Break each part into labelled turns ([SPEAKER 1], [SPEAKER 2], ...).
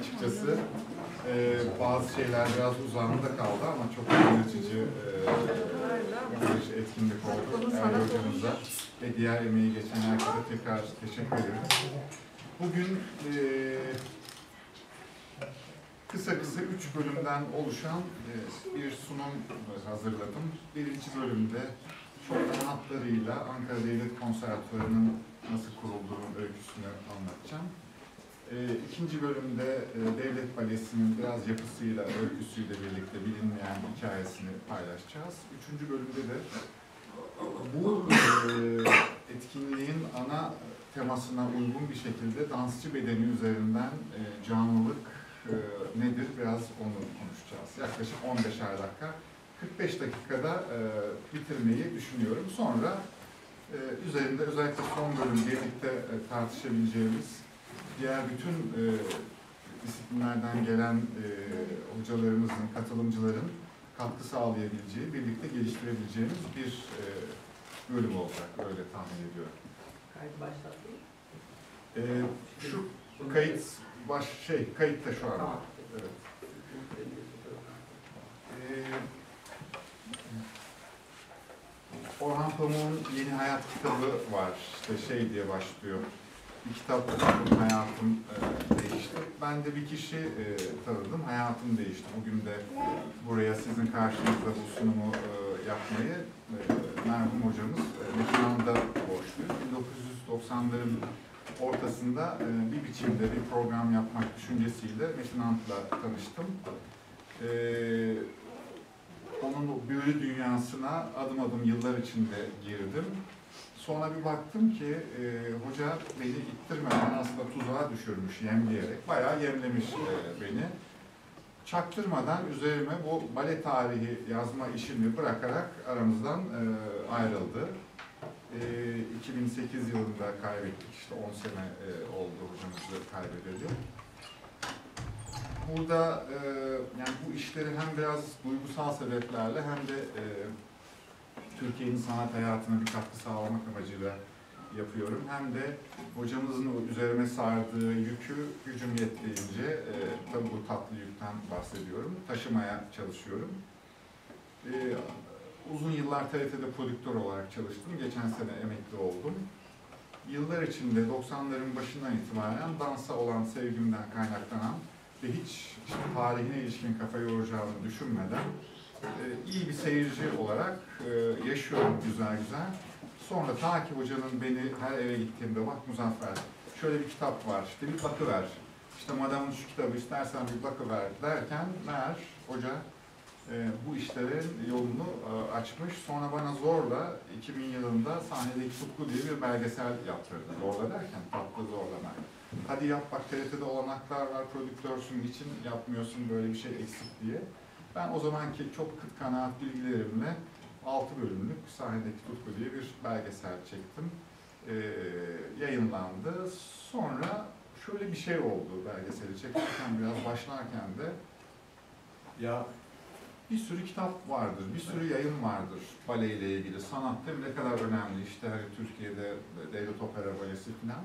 [SPEAKER 1] açıkçası. Ee, bazı şeyler biraz uzağında kaldı ama çok öğretici e, bir etkinlik oldu. Erli hocamıza ve diğer emeği geçen herkese tekrar teşekkür ederim. Bugün e, kısa kısa üç bölümden oluşan e, bir sunum hazırladım. Birinci bölümde çok ana hatlarıyla Ankara Devlet Konservatuvarı'nın nasıl kurulduğunun öyküsünü anlatacağım. E, ikinci bölümde e, Devlet Balesi'nin biraz yapısıyla, öyküsüyle birlikte bilinmeyen hikayesini paylaşacağız. Üçüncü bölümde de bu e, etkinliğin ana temasına uygun bir şekilde dansçı bedeni üzerinden e, canlılık nedir biraz onu konuşacağız. Yaklaşık 15'er dakika. 45 dakikada bitirmeyi düşünüyorum. Sonra üzerinde özellikle son bölüm birlikte tartışabileceğimiz diğer bütün e, disiplinlerden gelen e, hocalarımızın, katılımcıların katkı sağlayabileceği, birlikte geliştirebileceğimiz bir e, bölüm olacak. Öyle tahmin ediyorum.
[SPEAKER 2] Kayıt başlattın.
[SPEAKER 1] E, şu kayıt baş şey kayıtta şu an. Evet. Ee, Orhan Pamuk'un Yeni Hayat kitabı var. İşte şey diye başlıyor. Bir kitap okudum, hayatım e, değişti. Ben de bir kişi e, tanıdım, hayatım değişti. Bugün de buraya sizin karşınızda bu sunumu e, yapmayı merhum hocamız Metin Hanım'da borçluyuz. 1990'ların ortasında bir biçimde bir program yapmak düşüncesiyle Metin Ant'la tanıştım. Onun o büyülü dünyasına adım adım yıllar içinde girdim. Sonra bir baktım ki e, hoca beni ittirmeden aslında tuzağa düşürmüş yemleyerek. Bayağı yemlemiş e, beni. Çaktırmadan üzerime bu bale tarihi yazma işini bırakarak aramızdan e, ayrıldı. E, 2008 yılında kaybettik. İşte 10 sene e, oldu hocamızı kaybedeli. Burada e, yani bu işleri hem biraz duygusal sebeplerle hem de e, Türkiye'nin sanat hayatına bir katkı sağlamak amacıyla yapıyorum. Hem de hocamızın üzerime sardığı yükü gücüm yettiğince, e, tabii bu tatlı yükten bahsediyorum, taşımaya çalışıyorum. E, uzun yıllar TRT'de prodüktör olarak çalıştım. Geçen sene emekli oldum. Yıllar içinde 90'ların başından itibaren dansa olan sevgimden kaynaklanan ve hiç işte tarihine ilişkin kafa yoracağımı düşünmeden iyi bir seyirci olarak e, yaşıyorum güzel güzel. Sonra ta ki hocanın beni her eve gittiğimde bak Muzaffer şöyle bir kitap var işte bir bakıver. İşte madamın şu kitabı istersen bir bakıver derken meğer hoca e, bu işlerin yolunu e, açmış. Sonra bana zorla 2000 yılında sahnedeki tutku diye bir belgesel yaptırdı. Zorla derken tatlı zorlamak. Hadi yap bak TRT'de olanaklar var, prodüktörsün için yapmıyorsun böyle bir şey eksik diye. Ben o zamanki çok kıt kanaat bilgilerimle 6 bölümlük sahnedeki tutku diye bir belgesel çektim. Ee, yayınlandı. Sonra şöyle bir şey oldu belgeseli çekirken biraz başlarken de ya bir sürü kitap vardır, bir sürü yayın vardır bale ile ilgili. Sanat ne kadar önemli işte hani Türkiye'de devlet opera balesi falan.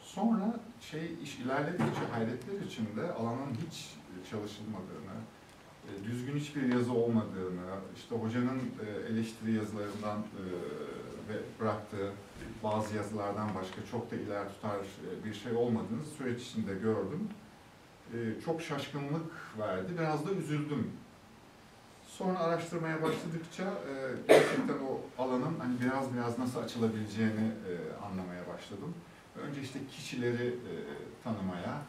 [SPEAKER 1] Sonra şey iş ilerledikçe hayretler içinde alanın hiç çalışılmadığını, e, düzgün hiçbir yazı olmadığını, işte hocanın e, eleştiri yazılarından e, ve bıraktığı bazı yazılardan başka çok da iler tutar bir şey olmadığını süreç içinde gördüm. Çok şaşkınlık verdi, biraz da üzüldüm. Sonra araştırmaya başladıkça gerçekten o alanın hani biraz biraz nasıl açılabileceğini anlamaya başladım. Önce işte kişileri tanımaya,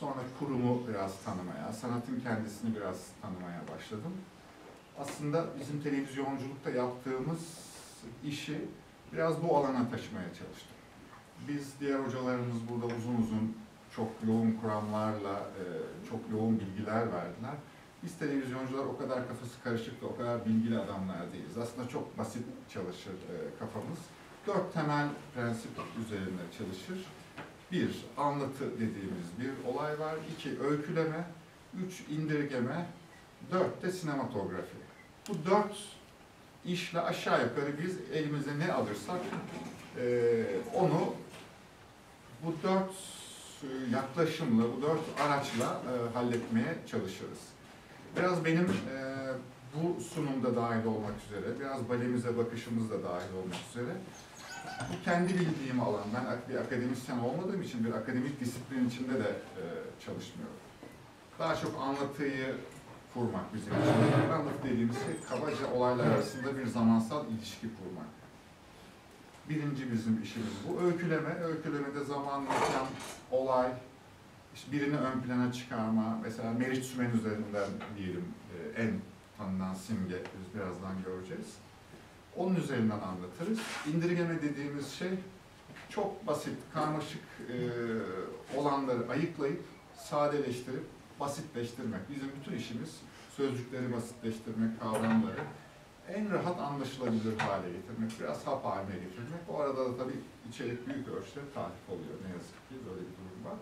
[SPEAKER 1] Sonra kurumu biraz tanımaya, sanatın kendisini biraz tanımaya başladım. Aslında bizim televizyonculukta yaptığımız işi biraz bu alana taşımaya çalıştım. Biz diğer hocalarımız burada uzun uzun çok yoğun kuramlarla, e, çok yoğun bilgiler verdiler. Biz televizyoncular o kadar kafası karışık ve o kadar bilgili adamlar değiliz. Aslında çok basit çalışır e, kafamız. Dört temel prensip üzerinde çalışır. Bir, anlatı dediğimiz bir olay var. İki, öyküleme. Üç, indirgeme. Dört de sinematografi. Bu dört işle aşağı yukarı biz elimize ne alırsak e, onu bu dört e, yaklaşımla, bu dört araçla e, halletmeye çalışırız. Biraz benim e, bu sunumda dahil olmak üzere, biraz balemize bakışımız da dahil olmak üzere bu kendi bildiğim alan. Ben bir akademisyen olmadığım için bir akademik disiplin içinde de e, çalışmıyorum. Daha çok anlatıyı kurmak bizim için. Anlatı dediğimiz şey kabaca olaylar arasında bir zamansal ilişki kurmak. Birinci bizim işimiz bu. Öyküleme, öykülemede zaman, mekan, olay, işte birini ön plana çıkarma. Mesela Meriç Sümen üzerinden diyelim e, en tanınan simge, biz birazdan göreceğiz. Onun üzerinden anlatırız. İndirgeme dediğimiz şey çok basit, karmaşık e, olanları ayıklayıp, sadeleştirip, basitleştirmek. Bizim bütün işimiz sözcükleri basitleştirmek, kavramları en rahat anlaşılabilir hale getirmek, biraz hap haline getirmek. Bu arada da tabii içerik büyük ölçüde tarif oluyor ne yazık ki böyle bir durum var.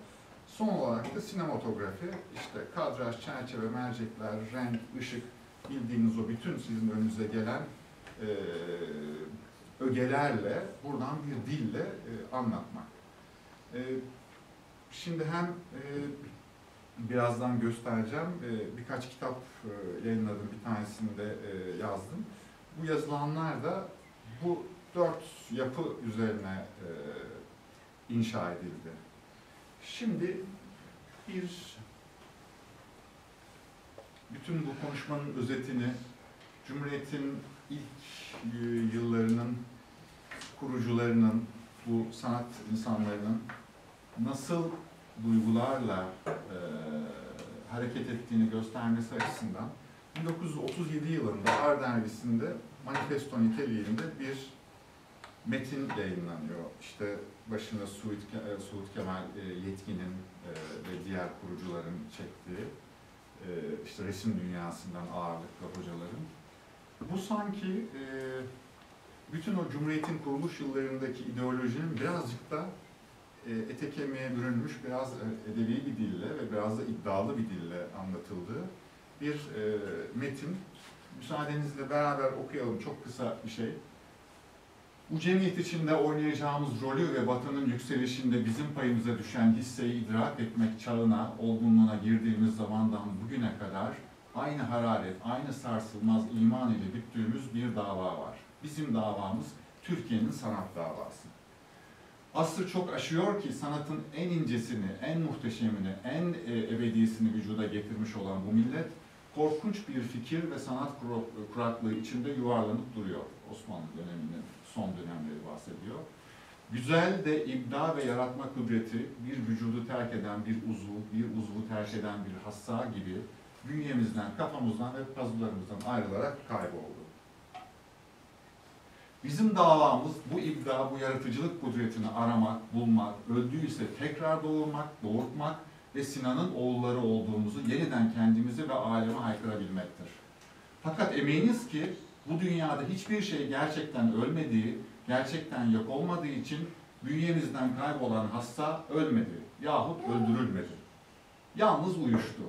[SPEAKER 1] Son olarak da sinematografi, işte kadraj, çerçeve, mercekler, renk, ışık, bildiğiniz o bütün sizin önünüze gelen e, ögelerle, buradan bir dille e, anlatmak. E, şimdi hem e, birazdan göstereceğim, e, birkaç kitap e, yayınladım, bir tanesini de e, yazdım. Bu yazılanlar da bu dört yapı üzerine e, inşa edildi. Şimdi bir bütün bu konuşmanın özetini Cumhuriyet'in ilk e, yıllarının kurucularının, bu sanat insanlarının nasıl duygularla e, hareket ettiğini göstermesi açısından 1937 yılında Ar dergisinde Manifesto niteliğinde bir metin yayınlanıyor. İşte başına Suud, e, Suud Kemal e, Yetkin'in ve diğer kurucuların çektiği işte resim dünyasından ağırlıklı hocaların. Bu sanki e, bütün o Cumhuriyet'in kuruluş yıllarındaki ideolojinin birazcık da e, ete kemiğe bürünmüş, biraz e, edebi bir dille ve biraz da iddialı bir dille anlatıldığı bir e, metin. Müsaadenizle beraber okuyalım, çok kısa bir şey. Bu cemiyet içinde oynayacağımız rolü ve Batı'nın yükselişinde bizim payımıza düşen hisseyi idrak etmek çağına, olgunluğuna girdiğimiz zamandan bugüne kadar aynı hararet, aynı sarsılmaz iman ile güttüğümüz bir dava var. Bizim davamız Türkiye'nin sanat davası. Asır çok aşıyor ki sanatın en incesini, en muhteşemini, en e, ebedisini vücuda getirmiş olan bu millet korkunç bir fikir ve sanat kuraklığı içinde yuvarlanıp duruyor. Osmanlı döneminin son dönemleri bahsediyor. Güzel de ibda ve yaratma kudreti bir vücudu terk eden bir uzvu, bir uzvu terk eden bir hassa gibi bünyemizden, kafamızdan ve pazularımızdan ayrılarak kayboldu. Bizim davamız bu ibda, bu yaratıcılık kudretini aramak, bulmak, öldüyse tekrar doğurmak, doğurtmak ve Sinan'ın oğulları olduğumuzu yeniden kendimize ve aleme haykırabilmektir. Fakat eminiz ki bu dünyada hiçbir şey gerçekten ölmediği, gerçekten yok olmadığı için bünyemizden kaybolan hasta ölmedi yahut öldürülmedi. Yalnız uyuştu.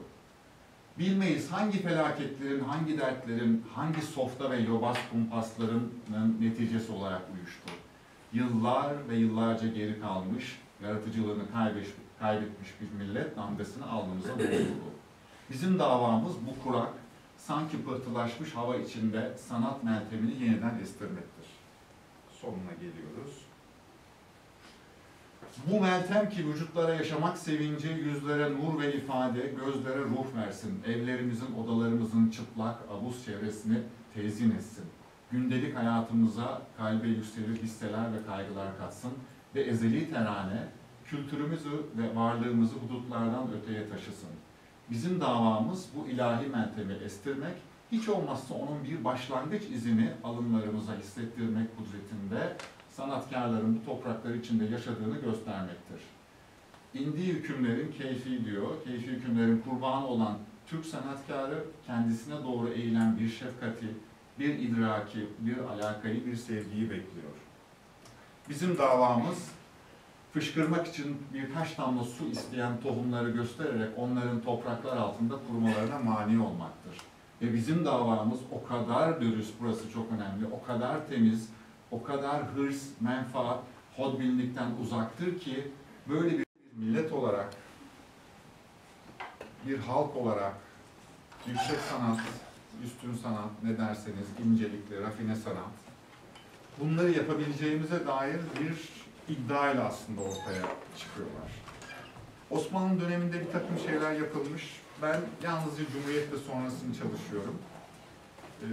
[SPEAKER 1] Bilmeyiz hangi felaketlerin, hangi dertlerin, hangi softa ve yobaz kumpasların neticesi olarak uyuştu. Yıllar ve yıllarca geri kalmış, yaratıcılığını kaybetmiş, kaybetmiş bir millet damgasını alnımıza vurdu. Bizim davamız bu kurak, sanki pıhtılaşmış hava içinde sanat meltemini yeniden estirmektir. Sonuna geliyoruz. Bu meltem ki vücutlara yaşamak sevinci, yüzlere nur ve ifade, gözlere ruh versin. Evlerimizin, odalarımızın çıplak, abuz çevresini tezyin etsin. Gündelik hayatımıza kalbe yükselir hisseler ve kaygılar katsın ve ezeli terane kültürümüzü ve varlığımızı hudutlardan öteye taşısın. Bizim davamız bu ilahi meltemi estirmek, hiç olmazsa onun bir başlangıç izini alınlarımıza hissettirmek kudretinde sanatkarların bu topraklar içinde yaşadığını göstermektir. İndiği hükümlerin keyfi diyor, keyfi hükümlerin kurbanı olan Türk sanatkarı kendisine doğru eğilen bir şefkati, bir idraki, bir alakayı, bir sevgiyi bekliyor. Bizim davamız fışkırmak için birkaç damla su isteyen tohumları göstererek onların topraklar altında kurumalarına mani olmaktır. Ve bizim davamız o kadar dürüst, burası çok önemli, o kadar temiz, o kadar hırs, menfaat, hodbinlikten uzaktır ki böyle bir millet olarak, bir halk olarak yüksek sanat, üstün sanat ne derseniz, incelikli, rafine sanat bunları yapabileceğimize dair bir iddiayla aslında ortaya çıkıyorlar. Osmanlı döneminde bir takım şeyler yapılmış. Ben yalnızca Cumhuriyet ve sonrasını çalışıyorum. Ee,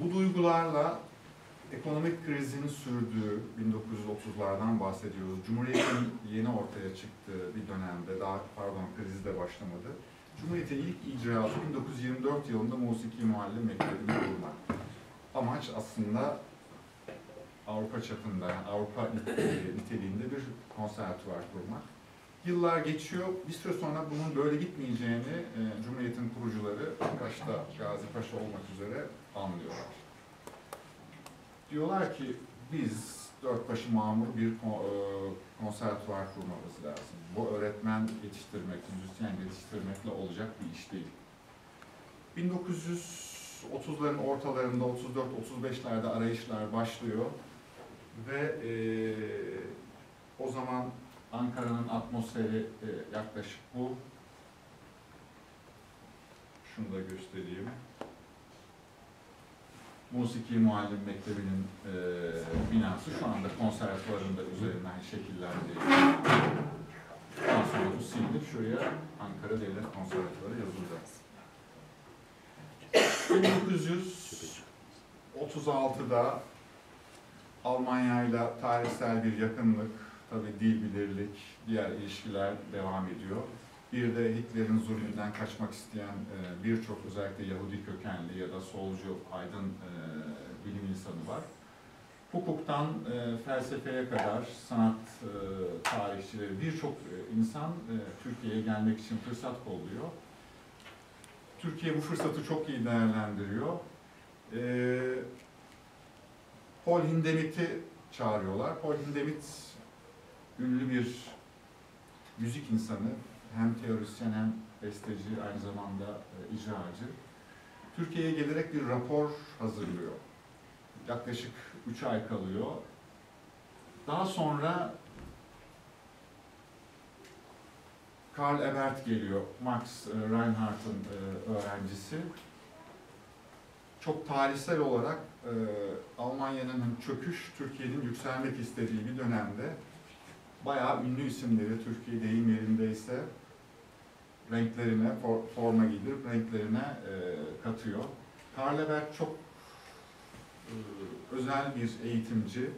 [SPEAKER 1] bu duygularla ekonomik krizin sürdüğü 1930'lardan bahsediyoruz. Cumhuriyet'in yeni ortaya çıktığı bir dönemde, daha pardon kriz de başlamadı. Cumhuriyet'in ilk icraatı 1924 yılında Musiki Muallim Mektebi'ni kurmak. Amaç aslında Avrupa çapında, Avrupa niteliğinde bir konservatuvar kurmak. Yıllar geçiyor, bir süre sonra bunun böyle gitmeyeceğini e, Cumhuriyet'in kurucuları, başta Gazi Paşa olmak üzere anlıyorlar. Diyorlar ki biz dört başı mamur bir e, konservatuvar kurmamız lazım. Bu öğretmen yetiştirmek, müzisyen yetiştirmekle olacak bir iş değil. 1930'ların ortalarında 34-35'lerde arayışlar başlıyor ve e, o zaman Ankara'nın atmosferi e, yaklaşık bu. Şunu da göstereyim. Musiki Muallim Mektebi'nin e, binası şu anda konservatuvarın da üzerinden şekillendi. Bu silinip şuraya Ankara Devlet Konservatuvarı yazılacak. 1936'da Almanya ile tarihsel bir yakınlık, tabi dil bilirlik, diğer ilişkiler devam ediyor. Bir de Hitler'in zulmünden kaçmak isteyen e, birçok özellikle Yahudi kökenli ya da solcu aydın e, bilim insanı var. Hukuktan e, felsefeye kadar sanat tarihçileri birçok insan Türkiye'ye gelmek için fırsat kolluyor. Türkiye bu fırsatı çok iyi değerlendiriyor. Paul Hindemith'i çağırıyorlar. Paul Hindemith ünlü bir müzik insanı, hem teorisyen hem besteci, aynı zamanda e, icracı. Türkiye'ye gelerek bir rapor hazırlıyor. Yaklaşık 3 ay kalıyor. Daha sonra Karl Ebert geliyor, Max e, Reinhardt'ın e, öğrencisi. Çok tarihsel olarak e, Almanya'nın çöküş, Türkiye'nin yükselmek istediği bir dönemde bayağı ünlü isimleri Türkiye deyim yerindeyse renklerine, for- forma giydirip renklerine e, katıyor. Karl Ebert çok e, özel bir eğitimci.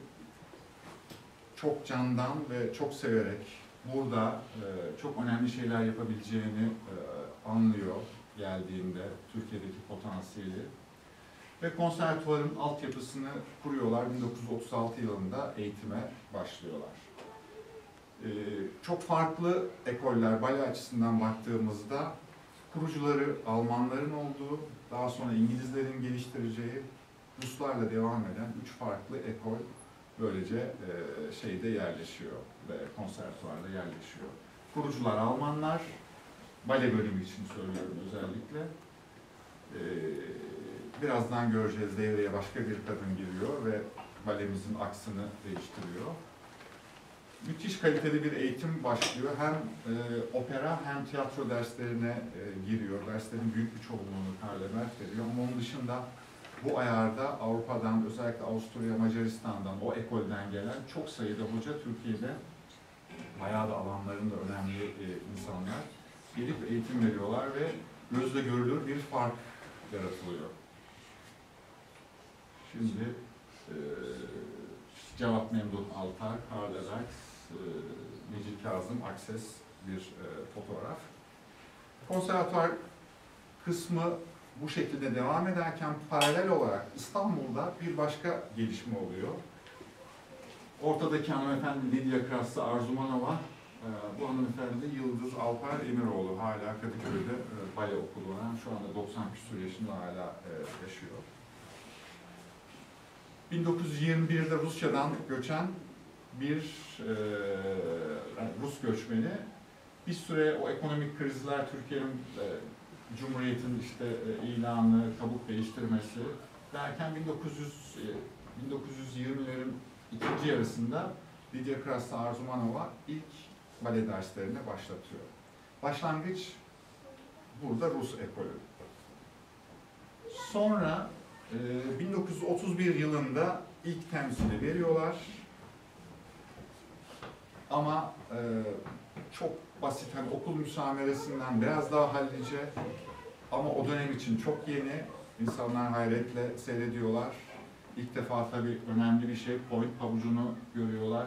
[SPEAKER 1] Çok candan ve çok severek burada e, çok önemli şeyler yapabileceğini e, anlıyor geldiğinde Türkiye'deki potansiyeli. Ve konservatuvarın altyapısını kuruyorlar. 1936 yılında eğitime başlıyorlar. Ee, çok farklı ekoller, bale açısından baktığımızda kurucuları Almanların olduğu, daha sonra İngilizlerin geliştireceği, Ruslarla devam eden üç farklı ekol böylece e, şeyde yerleşiyor ve konservatuvarda yerleşiyor. Kurucular Almanlar, bale bölümü için söylüyorum özellikle. Ee, birazdan göreceğiz devreye başka bir kadın giriyor ve balemizin aksını değiştiriyor müthiş kaliteli bir eğitim başlıyor. Hem e, opera hem tiyatro derslerine e, giriyor. Derslerin büyük bir çoğunluğunu Karl veriyor. Ama onun dışında bu ayarda Avrupa'dan, özellikle Avusturya, Macaristan'dan, o ekolden gelen çok sayıda hoca Türkiye'de bayağı da alanlarında önemli e, insanlar gelip eğitim veriyorlar ve gözle görülür bir fark yaratılıyor. Şimdi e, Cevat Memduh Altar, Karl Ebert, e, Necip Kazım Akses bir e, fotoğraf. Konservatuar kısmı bu şekilde devam ederken paralel olarak İstanbul'da bir başka gelişme oluyor. Ortadaki hanımefendi Lidya Kraslı Arzumanova, e, bu hanımefendi Yıldız Alpar Emiroğlu hala Kadıköy'de e, bale okuluna şu anda 90 küsur yaşında hala e, yaşıyor. 1921'de Rusya'dan göçen bir e, Rus göçmeni bir süre o ekonomik krizler Türkiye'nin e, Cumhuriyet'in işte e, ilanı, kabuk değiştirmesi derken 1900 e, 1920'lerin ikinci yarısında Lydia Krasta Arzumanova ilk bale derslerine başlatıyor. Başlangıç burada Rus ekolü. Sonra e, 1931 yılında ilk temsili veriyorlar. Ama e, çok basit, hani okul müsameresinden biraz daha hallice ama o dönem için çok yeni. İnsanlar hayretle seyrediyorlar. İlk defa tabii önemli bir şey, point pabucunu görüyorlar.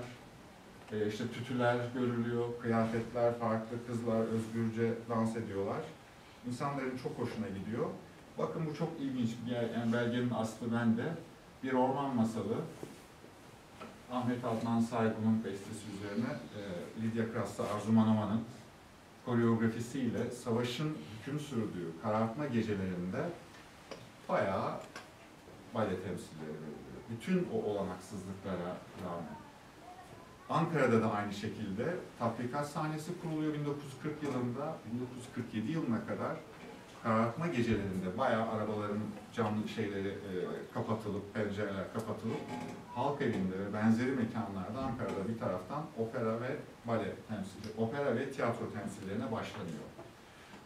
[SPEAKER 1] E, işte tütüler görülüyor, kıyafetler farklı, kızlar özgürce dans ediyorlar. İnsanların çok hoşuna gidiyor. Bakın bu çok ilginç bir yer, yani belgenin aslı bende. Bir orman masalı. Ahmet Adnan Saygun'un bestesi üzerine e, Lidya Krasta Arzumanova'nın koreografisiyle savaşın hüküm sürdüğü karartma gecelerinde bayağı bale temsilleri veriliyor. Bütün o olanaksızlıklara rağmen. Ankara'da da aynı şekilde tatbikat sahnesi kuruluyor 1940 yılında. 1947 yılına kadar karartma gecelerinde bayağı arabaların camlı şeyleri e, kapatılıp, pencereler kapatılıp halk evinde ve benzeri mekanlarda Ankara'da bir taraftan opera ve bale temsili, opera ve tiyatro temsillerine başlanıyor.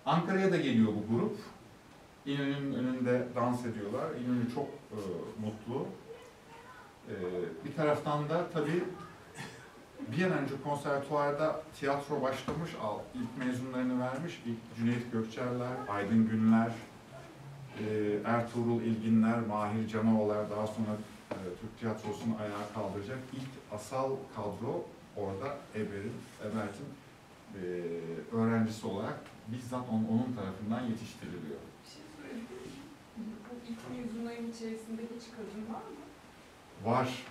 [SPEAKER 1] Ankara'ya da geliyor bu grup. İnönü'nün önünde dans ediyorlar. İnönü çok e, mutlu. E, bir taraftan da tabii bir an önce konservatuvarda tiyatro başlamış, al- ilk mezunlarını vermiş. İlk Cüneyt Gökçerler, Aydın Günler, e, Ertuğrul İlginler, Mahir Canoğlar, daha sonra e, Türk tiyatrosunu ayağa kaldıracak ilk asal kadro orada Eber'in, Ebert'in e, öğrencisi olarak bizzat onun, onun tarafından yetiştiriliyor.
[SPEAKER 2] Bir şey sorabilir? Bu ilk mezunların içerisinde hiç kadın var mı?
[SPEAKER 1] Var.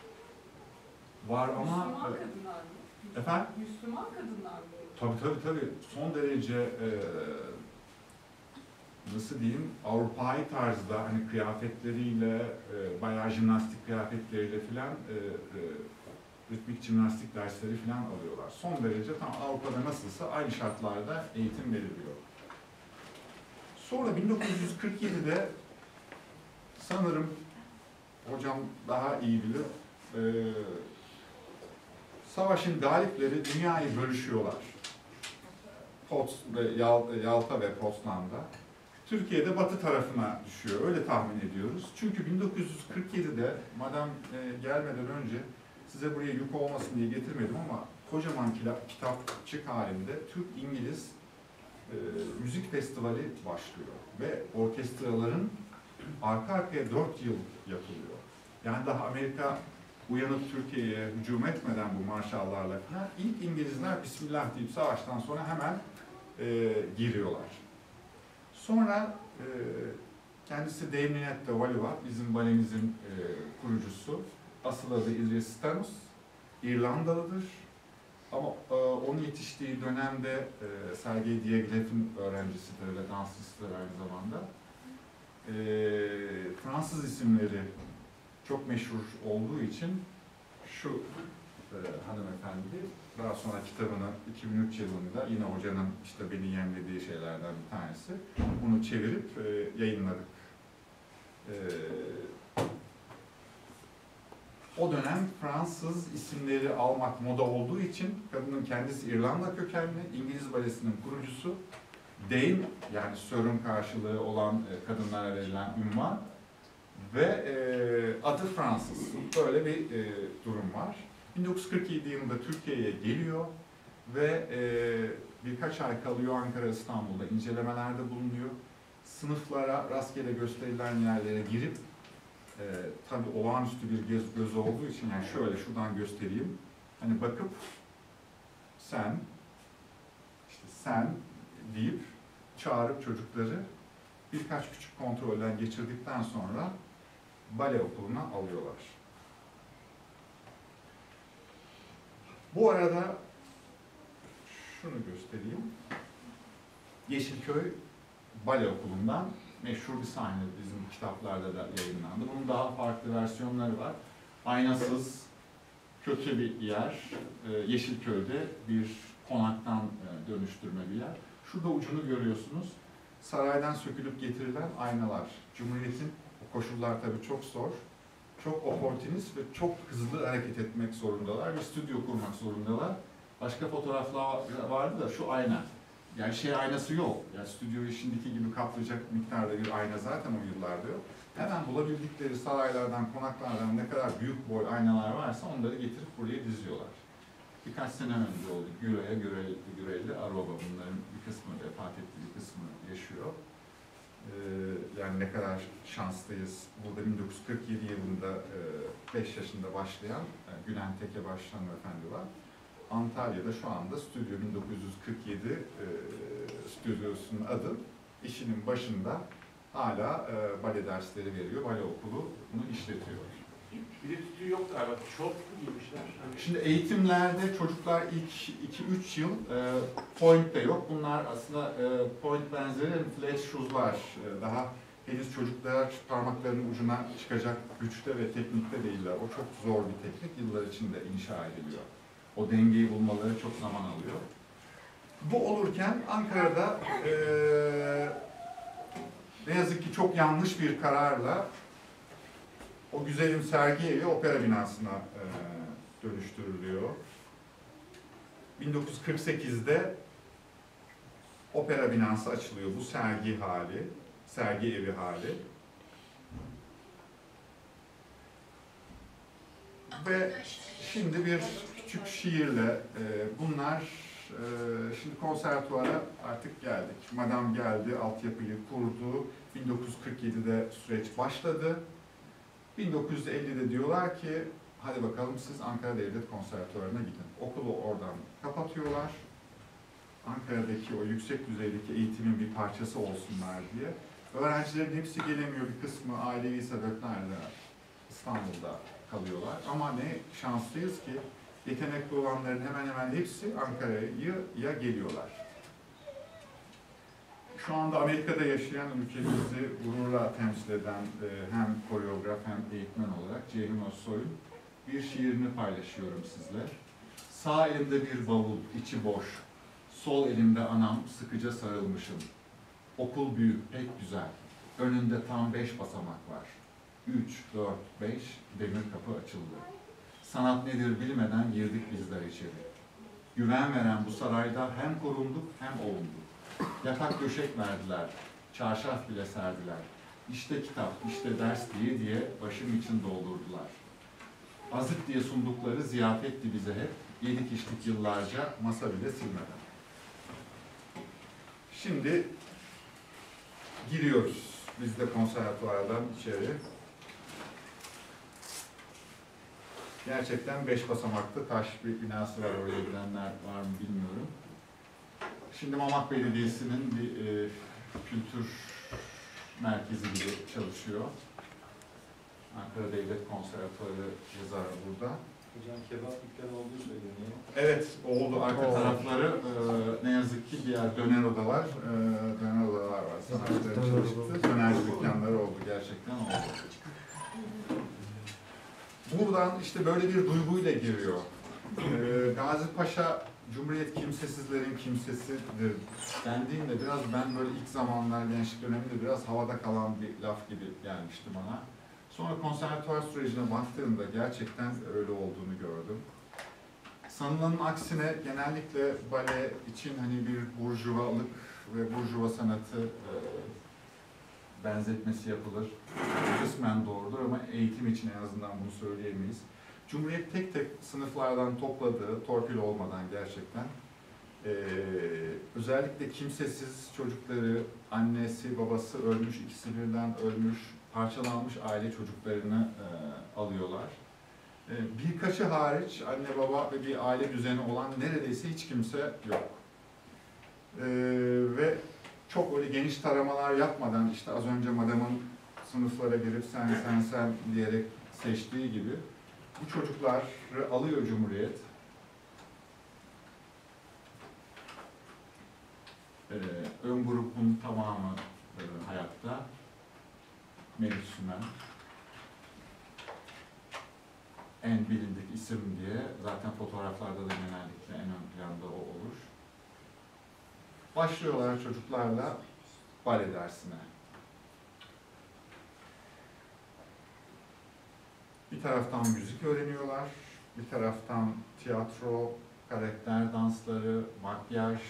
[SPEAKER 1] Var ama...
[SPEAKER 2] Müslüman
[SPEAKER 1] e,
[SPEAKER 2] kadınlar mı?
[SPEAKER 1] Efendim?
[SPEAKER 2] Müslüman kadınlar mı?
[SPEAKER 1] Tabii tabii tabii. Son derece e, nasıl diyeyim Avrupa'yı tarzda hani kıyafetleriyle e, bayağı jimnastik kıyafetleriyle filan e, e, ritmik jimnastik dersleri filan alıyorlar. Son derece tam Avrupa'da nasılsa aynı şartlarda eğitim veriliyor. Sonra 1947'de sanırım hocam daha iyi bilir. e, savaşın galipleri dünyayı bölüşüyorlar. Pots Yalta ve Potsdam'da. Türkiye'de batı tarafına düşüyor. Öyle tahmin ediyoruz. Çünkü 1947'de madem e, gelmeden önce size buraya yük olmasın diye getirmedim ama kocaman kitapçık halinde Türk-İngiliz e, müzik festivali başlıyor. Ve orkestraların arka arkaya 4 yıl yapılıyor. Yani daha Amerika uyanıp Türkiye'ye hücum etmeden bu marşallarla falan ilk İngilizler Bismillah deyip savaştan sonra hemen e, giriyorlar. Sonra e, kendisi Dave Ninette Valiva, bizim balemizin e, kurucusu. Asıl adı Idris Stanus. İrlandalıdır. Ama e, onun yetiştiği dönemde e, Sergei Diaghilev'in öğrencisidir ve dansçısıdır aynı zamanda. E, Fransız isimleri çok meşhur olduğu için şu e, hanımefendi daha sonra kitabını 2003 yılında yine hocanın işte beni yemlediği şeylerden bir tanesi. Bunu çevirip e, yayınladık. E, o dönem Fransız isimleri almak moda olduğu için kadının kendisi İrlanda kökenli, İngiliz balesinin kurucusu. Dame yani Sir'ın karşılığı olan e, kadınlara verilen ünvan ve e, adı Fransız. Böyle bir e, durum var. 1947 yılında Türkiye'ye geliyor ve e, birkaç ay kalıyor Ankara İstanbul'da incelemelerde bulunuyor. Sınıflara rastgele gösterilen yerlere girip e, tabii olağanüstü bir göz, gözü olduğu için yani şöyle şuradan göstereyim. Hani bakıp sen işte sen deyip çağırıp çocukları birkaç küçük kontrolden geçirdikten sonra bale okuluna alıyorlar. Bu arada şunu göstereyim. Yeşilköy Bale Okulu'ndan meşhur bir sahne bizim kitaplarda da yayınlandı. Bunun daha farklı versiyonları var. Aynasız, kötü bir yer. Ee, Yeşilköy'de bir konaktan e, dönüştürme bir yer. Şurada ucunu görüyorsunuz. saraydan sökülüp getirilen aynalar. Cumhuriyet'in koşullar tabii çok zor. Çok oportunist ve çok hızlı hareket etmek zorundalar. Bir stüdyo kurmak zorundalar. Başka fotoğraflar vardı da şu ayna. Yani şey aynası yok. Yani stüdyoyu şimdiki gibi kaplayacak miktarda bir ayna zaten o yıllarda yok. Hemen bulabildikleri saraylardan, konaklardan ne kadar büyük boy aynalar varsa onları getirip buraya diziyorlar. Birkaç sene önce oldu. Güre'ye, Gürelli, Gürelli, Aroba bunların bir kısmı vefat etti, bir kısmı yaşıyor. Ee, yani ne kadar şanslıyız. Burada 1947 yılında 5 yaşında başlayan e, Gülen Teke Başlan Efendi var. Antalya'da şu anda Stüdyo 1947 e, stüdyosunun adı işinin başında hala e, bale dersleri veriyor. Bale okulu bunu işletiyor.
[SPEAKER 3] Bir de tütüğü yok galiba. Şort giymişler. Hani
[SPEAKER 1] Şimdi eğitimlerde çocuklar ilk 2-3 yıl e, point de yok. Bunlar aslında e, point benzeri flat shoes'lar. E, daha henüz çocuklar parmaklarının ucuna çıkacak güçte ve teknikte değiller. O çok zor bir teknik. Yıllar içinde inşa ediliyor. O dengeyi bulmaları çok zaman alıyor. Bu olurken Ankara'da e, ne yazık ki çok yanlış bir kararla o güzelim sergi evi opera binasına e, dönüştürülüyor. 1948'de opera binası açılıyor. Bu sergi hali, sergi evi hali. Ve şimdi bir küçük şiirle e, bunlar e, şimdi konservatuara artık geldik. Madam geldi, altyapıyı kurdu. 1947'de süreç başladı. 1950'de diyorlar ki hadi bakalım siz Ankara Devlet Konservatuvarı'na gidin. Okulu oradan kapatıyorlar. Ankara'daki o yüksek düzeydeki eğitimin bir parçası olsunlar diye. Öğrencilerin hepsi gelemiyor. Bir kısmı ailevi sebeplerle İstanbul'da kalıyorlar. Ama ne şanslıyız ki yetenekli olanların hemen hemen hepsi Ankara'ya ya geliyorlar. Şu anda Amerika'da yaşayan ülkemizi gururla temsil eden e, hem koreograf hem eğitmen olarak Ceyhun Özsoy'un bir şiirini paylaşıyorum sizle. Sağ elimde bir bavul, içi boş. Sol elimde anam, sıkıca sarılmışım. Okul büyük, pek güzel. Önünde tam beş basamak var. Üç, dört, beş, demir kapı açıldı. Sanat nedir bilmeden girdik bizler içeri. Güven veren bu sarayda hem korunduk hem ovunduk. Yatak döşek verdiler, çarşaf bile serdiler. İşte kitap, işte ders diye diye başım için doldurdular. Azık diye sundukları ziyafetti bize hep. Yedik içtik yıllarca, masa bile silmeden. Şimdi giriyoruz. Biz de konservatuvardan içeri. Gerçekten beş basamaklı taş bir binası var oraya gidenler var mı bilmiyorum. Şimdi Mamak Belediyesi'nin bir e, kültür merkezi gibi çalışıyor. Ankara Devlet Konservatuarı yazar burada.
[SPEAKER 4] Hocam kebap dükkanı olduğu söyleniyor.
[SPEAKER 1] Evet, oldu. Arka
[SPEAKER 5] Oo.
[SPEAKER 1] tarafları e, ne yazık ki diğer döner odalar, e, döner odalar var. Sanatçıların
[SPEAKER 5] Döner
[SPEAKER 1] çalıştığı dönerci dükkanları oldu. Gerçekten oldu. Buradan işte böyle bir duyguyla giriyor. E, Gazi Paşa Cumhuriyet kimsesizlerin kimsesidir dendiğinde biraz ben böyle ilk zamanlar gençlik döneminde biraz havada kalan bir laf gibi gelmişti bana. Sonra konservatuvar sürecine baktığımda gerçekten öyle olduğunu gördüm. Sanılanın aksine genellikle bale için hani bir burjuvalık ve burjuva sanatı e, benzetmesi yapılır. Kısmen doğrudur ama eğitim için en azından bunu söyleyemeyiz. Cumhuriyet tek tek sınıflardan topladığı, torpil olmadan gerçekten e, özellikle kimsesiz çocukları, annesi, babası ölmüş, ikisi birden ölmüş, parçalanmış aile çocuklarını e, alıyorlar. E, birkaçı hariç anne baba ve bir aile düzeni olan neredeyse hiç kimse yok. E, ve çok öyle geniş taramalar yapmadan işte az önce madamın sınıflara girip sen sen sen diyerek seçtiği gibi bu çocukları alıyor Cumhuriyet. Ee, ön grubun tamamı e, hayatta. Melih Sümen. En bilindik isim diye zaten fotoğraflarda da genellikle en ön planda o olur. Başlıyorlar çocuklarla bale dersine. Bir taraftan müzik öğreniyorlar, bir taraftan tiyatro, karakter dansları, makyaj,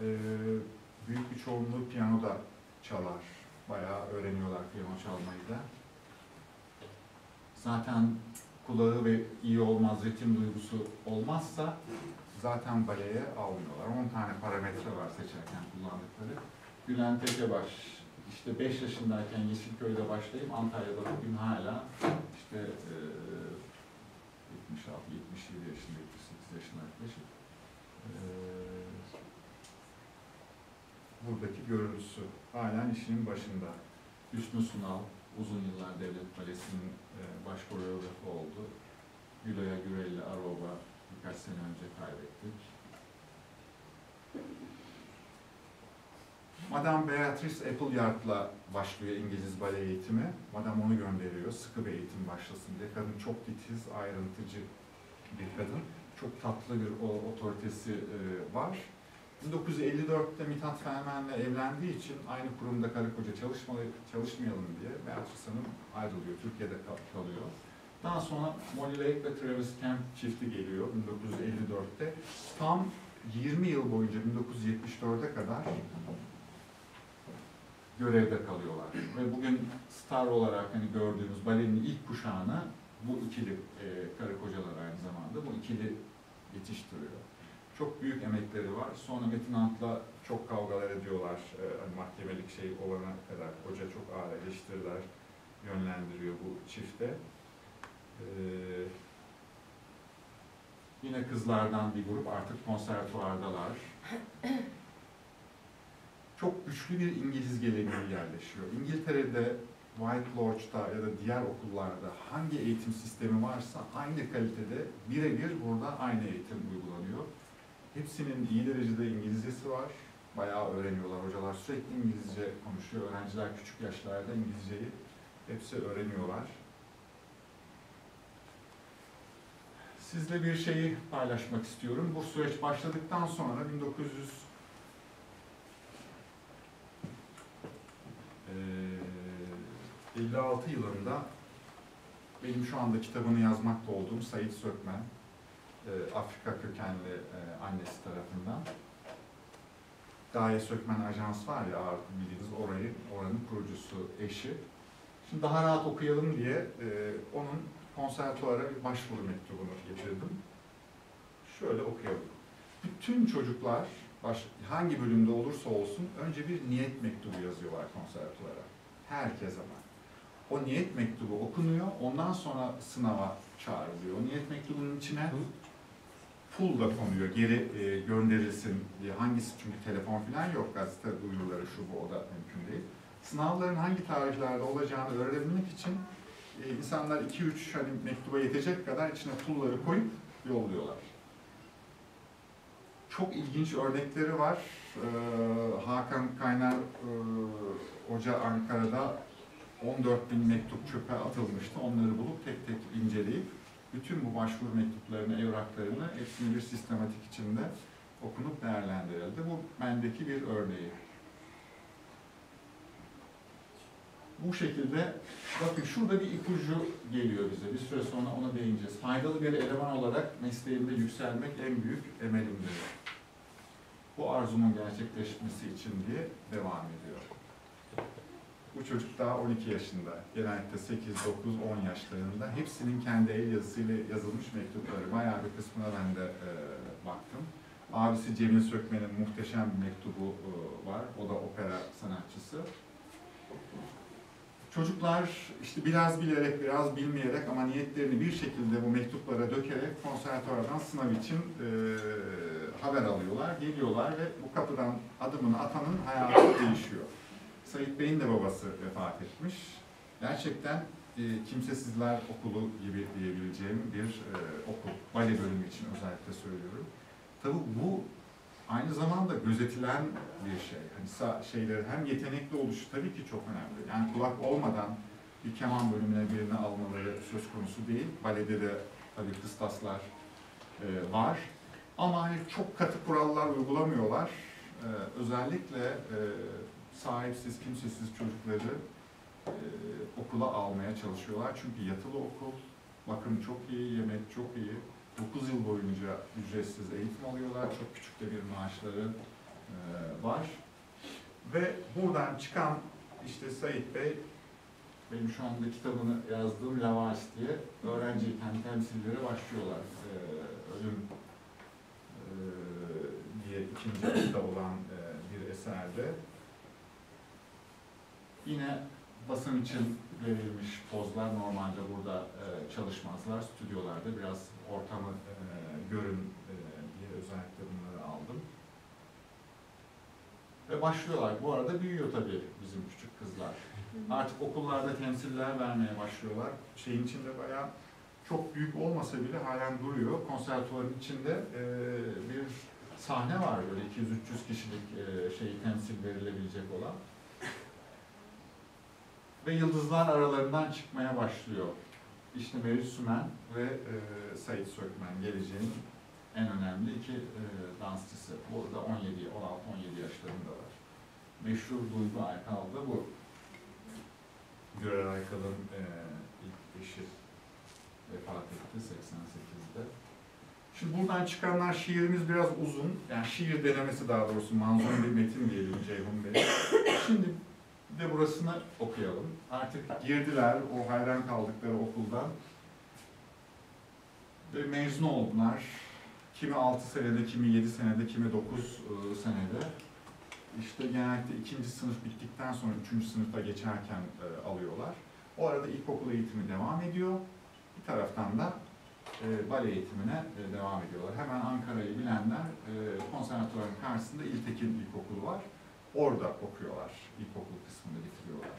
[SPEAKER 1] ee, büyük bir çoğunluğu piyanoda çalar. Bayağı öğreniyorlar piyano çalmayı da. Zaten kulağı ve iyi olmaz, ritim duygusu olmazsa zaten baleye almıyorlar. 10 tane parametre var seçerken kullandıkları. Bülent Ekebaş, işte 5 yaşındayken Yeşilköy'de başlayıp Antalya'da bugün hala işte e, 76, 77 yaşında, 78 yaşında yaklaşık. E, buradaki görüntüsü halen işinin başında. Hüsnü Sunal, uzun yıllar Devlet Balesi'nin e, baş koreografı oldu. Güloya Gürelli Aroba birkaç sene önce kaybettik. Madame Beatrice Appleyard'la başlıyor İngiliz bale eğitimi. Madame onu gönderiyor, sıkı bir eğitim başlasın diye. Kadın çok titiz, ayrıntıcı bir kadın. Çok tatlı bir otoritesi e, var. 1954'te Mithat Felmen'le evlendiği için aynı kurumda karı koca çalışmalı, çalışmayalım diye Beatrice Hanım ayrılıyor, Türkiye'de kal- kalıyor. Daha sonra Molly Lake ve Travis Kemp çifti geliyor 1954'te. Tam 20 yıl boyunca 1974'e kadar görevde kalıyorlar. Ve bugün star olarak hani gördüğümüz balenin ilk kuşağını bu ikili e, karı kocalar aynı zamanda bu ikili yetiştiriyor. Çok büyük emekleri var. Sonra Metin Ant'la çok kavgalar ediyorlar. E, hani mahkemelik şey olana kadar. Hoca çok ağır eleştiriler yönlendiriyor bu çifte. E, yine kızlardan bir grup artık konservatuvardalar. Çok güçlü bir İngiliz geleneği yerleşiyor. İngiltere'de White Lodge'da ya da diğer okullarda hangi eğitim sistemi varsa aynı kalitede birebir burada aynı eğitim uygulanıyor. Hepsinin iyi derecede İngilizcesi var. Bayağı öğreniyorlar. Hocalar sürekli İngilizce konuşuyor. Öğrenciler küçük yaşlarda İngilizceyi hepsi öğreniyorlar. Sizle bir şeyi paylaşmak istiyorum. Bu süreç başladıktan sonra 1900 Ee, 56 yılında benim şu anda kitabını yazmakta olduğum Sayit Sökmen, e, Afrika kökenli e, annesi tarafından Gaye Sökmen Ajans var ya bildiğiniz orayı, oranın kurucusu, eşi. Şimdi daha rahat okuyalım diye e, onun konservatuara bir başvuru mektubunu getirdim. Şöyle okuyalım. Bütün çocuklar baş, hangi bölümde olursa olsun önce bir niyet mektubu yazıyorlar konservatuara. Herkes ama. O niyet mektubu okunuyor, ondan sonra sınava çağrılıyor. O niyet mektubunun içine pul da konuyor, geri e, gönderilsin diye. Hangisi çünkü telefon falan yok, gazete duyuruları şu bu o da mümkün değil. Sınavların hangi tarihlerde olacağını öğrenebilmek için e, insanlar 2-3 hani mektuba yetecek kadar içine pulları koyup yolluyorlar çok ilginç örnekleri var. Ee, Hakan Kaynar e, Hoca Ankara'da 14 bin mektup çöpe atılmıştı. Onları bulup tek tek inceleyip bütün bu başvuru mektuplarını, evraklarını hepsini bir sistematik içinde okunup değerlendirildi. Bu bendeki bir örneği. Bu şekilde, bakın şurada bir ipucu geliyor bize. Bir süre sonra ona değineceğiz. Faydalı bir eleman olarak mesleğimde yükselmek en büyük emelimdir. Bu arzumun gerçekleşmesi için diye devam ediyor. Bu çocuk daha 12 yaşında. Genellikle 8, 9, 10 yaşlarında. Hepsinin kendi el yazısıyla yazılmış mektupları. Bayağı bir kısmına ben de e, baktım. Abisi Cemil Sökmen'in muhteşem bir mektubu e, var. O da opera sanatçısı. Çocuklar işte biraz bilerek, biraz bilmeyerek ama niyetlerini bir şekilde bu mektuplara dökerek konservatuvardan sınav için e, haber alıyorlar, geliyorlar ve bu kapıdan adımını atanın hayatı değişiyor. Sayit Bey'in de babası vefat etmiş. Gerçekten e, kimsesizler okulu gibi diyebileceğim bir e, okul. Bale bölümü için özellikle söylüyorum. Tabii bu aynı zamanda gözetilen bir şey. Hani sa- şeyler hem yetenekli oluşu tabii ki çok önemli. Yani kulak olmadan bir keman bölümüne birini almaları söz konusu değil. Balede de tabii kıstaslar e, var. Ama hani çok katı kurallar uygulamıyorlar. e, özellikle e, sahipsiz, kimsesiz çocukları e, okula almaya çalışıyorlar. Çünkü yatılı okul, bakım çok iyi, yemek çok iyi. 9 yıl boyunca ücretsiz eğitim alıyorlar. Çok küçük de bir maaşları e, var. Ve buradan çıkan işte Sayit Bey, benim şu anda kitabını yazdığım Lavaş diye öğrenciyken temsilleri başlıyorlar. E, ölüm e, diye ikinci kitap olan e, bir eserde. Yine basın için verilmiş pozlar normalde burada e, çalışmazlar. Stüdyolarda biraz ortamı e, görün e, diye özellikle bunları aldım. Ve başlıyorlar. Bu arada büyüyor tabii bizim küçük kızlar. Artık okullarda temsiller vermeye başlıyorlar. Şeyin içinde bayağı çok büyük olmasa bile halen duruyor. Konservatuvarın içinde e, bir sahne var böyle 200-300 kişilik e, şey temsil verilebilecek olan. Ve yıldızlar aralarından çıkmaya başlıyor. İşte Meriç Sümen ve e, Sait Sökmen geleceğin en önemli iki e, dansçısı. Burada 17, 16-17 yaşlarındalar. Meşhur Duygu Aykal da bu. Gürer Aykal'ın e, ilk eşi vefat etti 88'de. Şimdi buradan çıkanlar şiirimiz biraz uzun. Yani şiir denemesi daha doğrusu manzum bir metin diyelim Ceyhun Bey. Şimdi de burasını okuyalım. Artık girdiler o hayran kaldıkları okuldan. Ve mezun oldular. Kimi 6 senede, kimi 7 senede, kimi 9 senede. İşte genellikle ikinci sınıf bittikten sonra üçüncü sınıfa geçerken e, alıyorlar. O arada ilkokul eğitimi devam ediyor. Bir taraftan da e, bale eğitimine e, devam ediyorlar. Hemen Ankara'yı bilenler e, konservatuvarın karşısında İltekin İlkokulu var. Orada okuyorlar. İlkokul kısmını bitiriyorlar.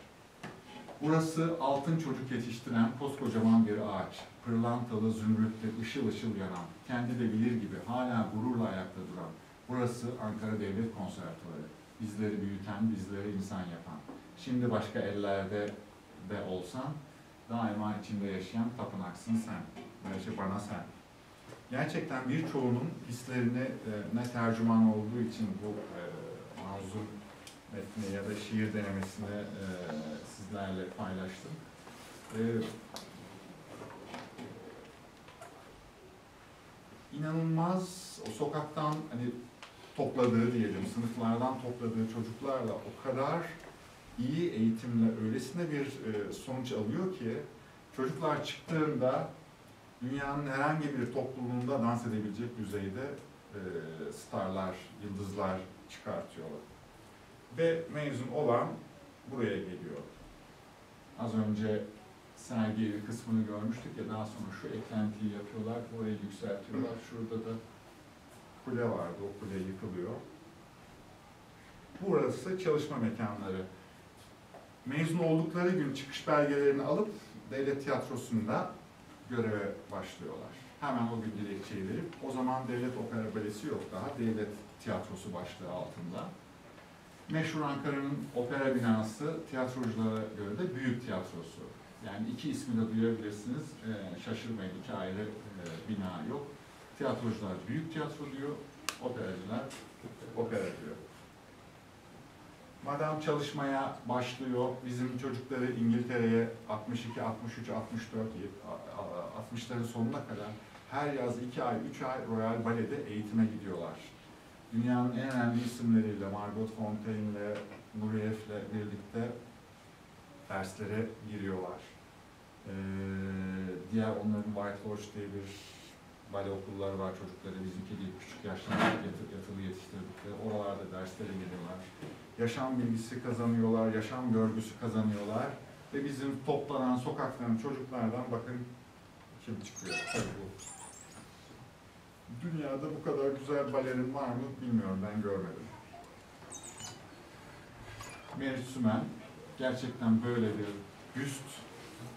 [SPEAKER 1] Burası altın çocuk yetiştiren koskocaman bir ağaç. Pırlantalı, zümrütlü, ışıl ışıl yanan, kendi de bilir gibi hala gururla ayakta duran. Burası Ankara Devlet Konservatuvarı. Bizleri büyüten, bizleri insan yapan. Şimdi başka ellerde de olsan, daima içinde yaşayan tapınaksın sen. Böylece bana sen. Gerçekten birçoğunun hislerine e, ne tercüman olduğu için bu e, manzur metni ya da şiir denemesini e, sizlerle paylaştım. E, inanılmaz o sokaktan hani topladığı diyelim, sınıflardan topladığı çocuklarla o kadar iyi eğitimle öylesine bir e, sonuç alıyor ki çocuklar çıktığında dünyanın herhangi bir topluluğunda dans edebilecek düzeyde e, starlar, yıldızlar çıkartıyorlar. Ve mezun olan buraya geliyor. Az önce sergi kısmını görmüştük ya daha sonra şu eklentiyi yapıyorlar, burayı yükseltiyorlar. Şurada da kule vardı, o kule yıkılıyor. Burası çalışma mekanları. Mezun oldukları gün çıkış belgelerini alıp devlet tiyatrosunda göreve başlıyorlar. Hemen o gün dilekçeyi verip, o zaman devlet opera balesi yok daha, devlet tiyatrosu başlığı altında. Meşhur Ankara'nın opera binası tiyatroculara göre de büyük tiyatrosu. Yani iki ismi de duyabilirsiniz, ee, şaşırmayın iki ayrı e, bina yok. Tiyatrocular büyük tiyatro diyor, operacılar opera diyor. Madam çalışmaya başlıyor, bizim çocukları İngiltere'ye 62, 63, 64, 60'ların sonuna kadar her yaz 2 ay, 3 ay Royal Ballet'e eğitime gidiyorlar. Dünyanın en önemli isimleriyle, Margot Fontaine'le, Nuriyev'le birlikte derslere giriyorlar. Ee, diğer onların White Lodge diye bir bale okulları var çocukları bizimki gibi küçük yatı- yatılı yetiştirdikleri. Oralarda derslere giriyorlar. Yaşam bilgisi kazanıyorlar, yaşam görgüsü kazanıyorlar. Ve bizim toplanan sokakların çocuklardan bakın kim çıkıyor. Tabii bu. Dünyada bu kadar güzel balerin var mı bilmiyorum, ben görmedim. Meriç gerçekten böyle bir üst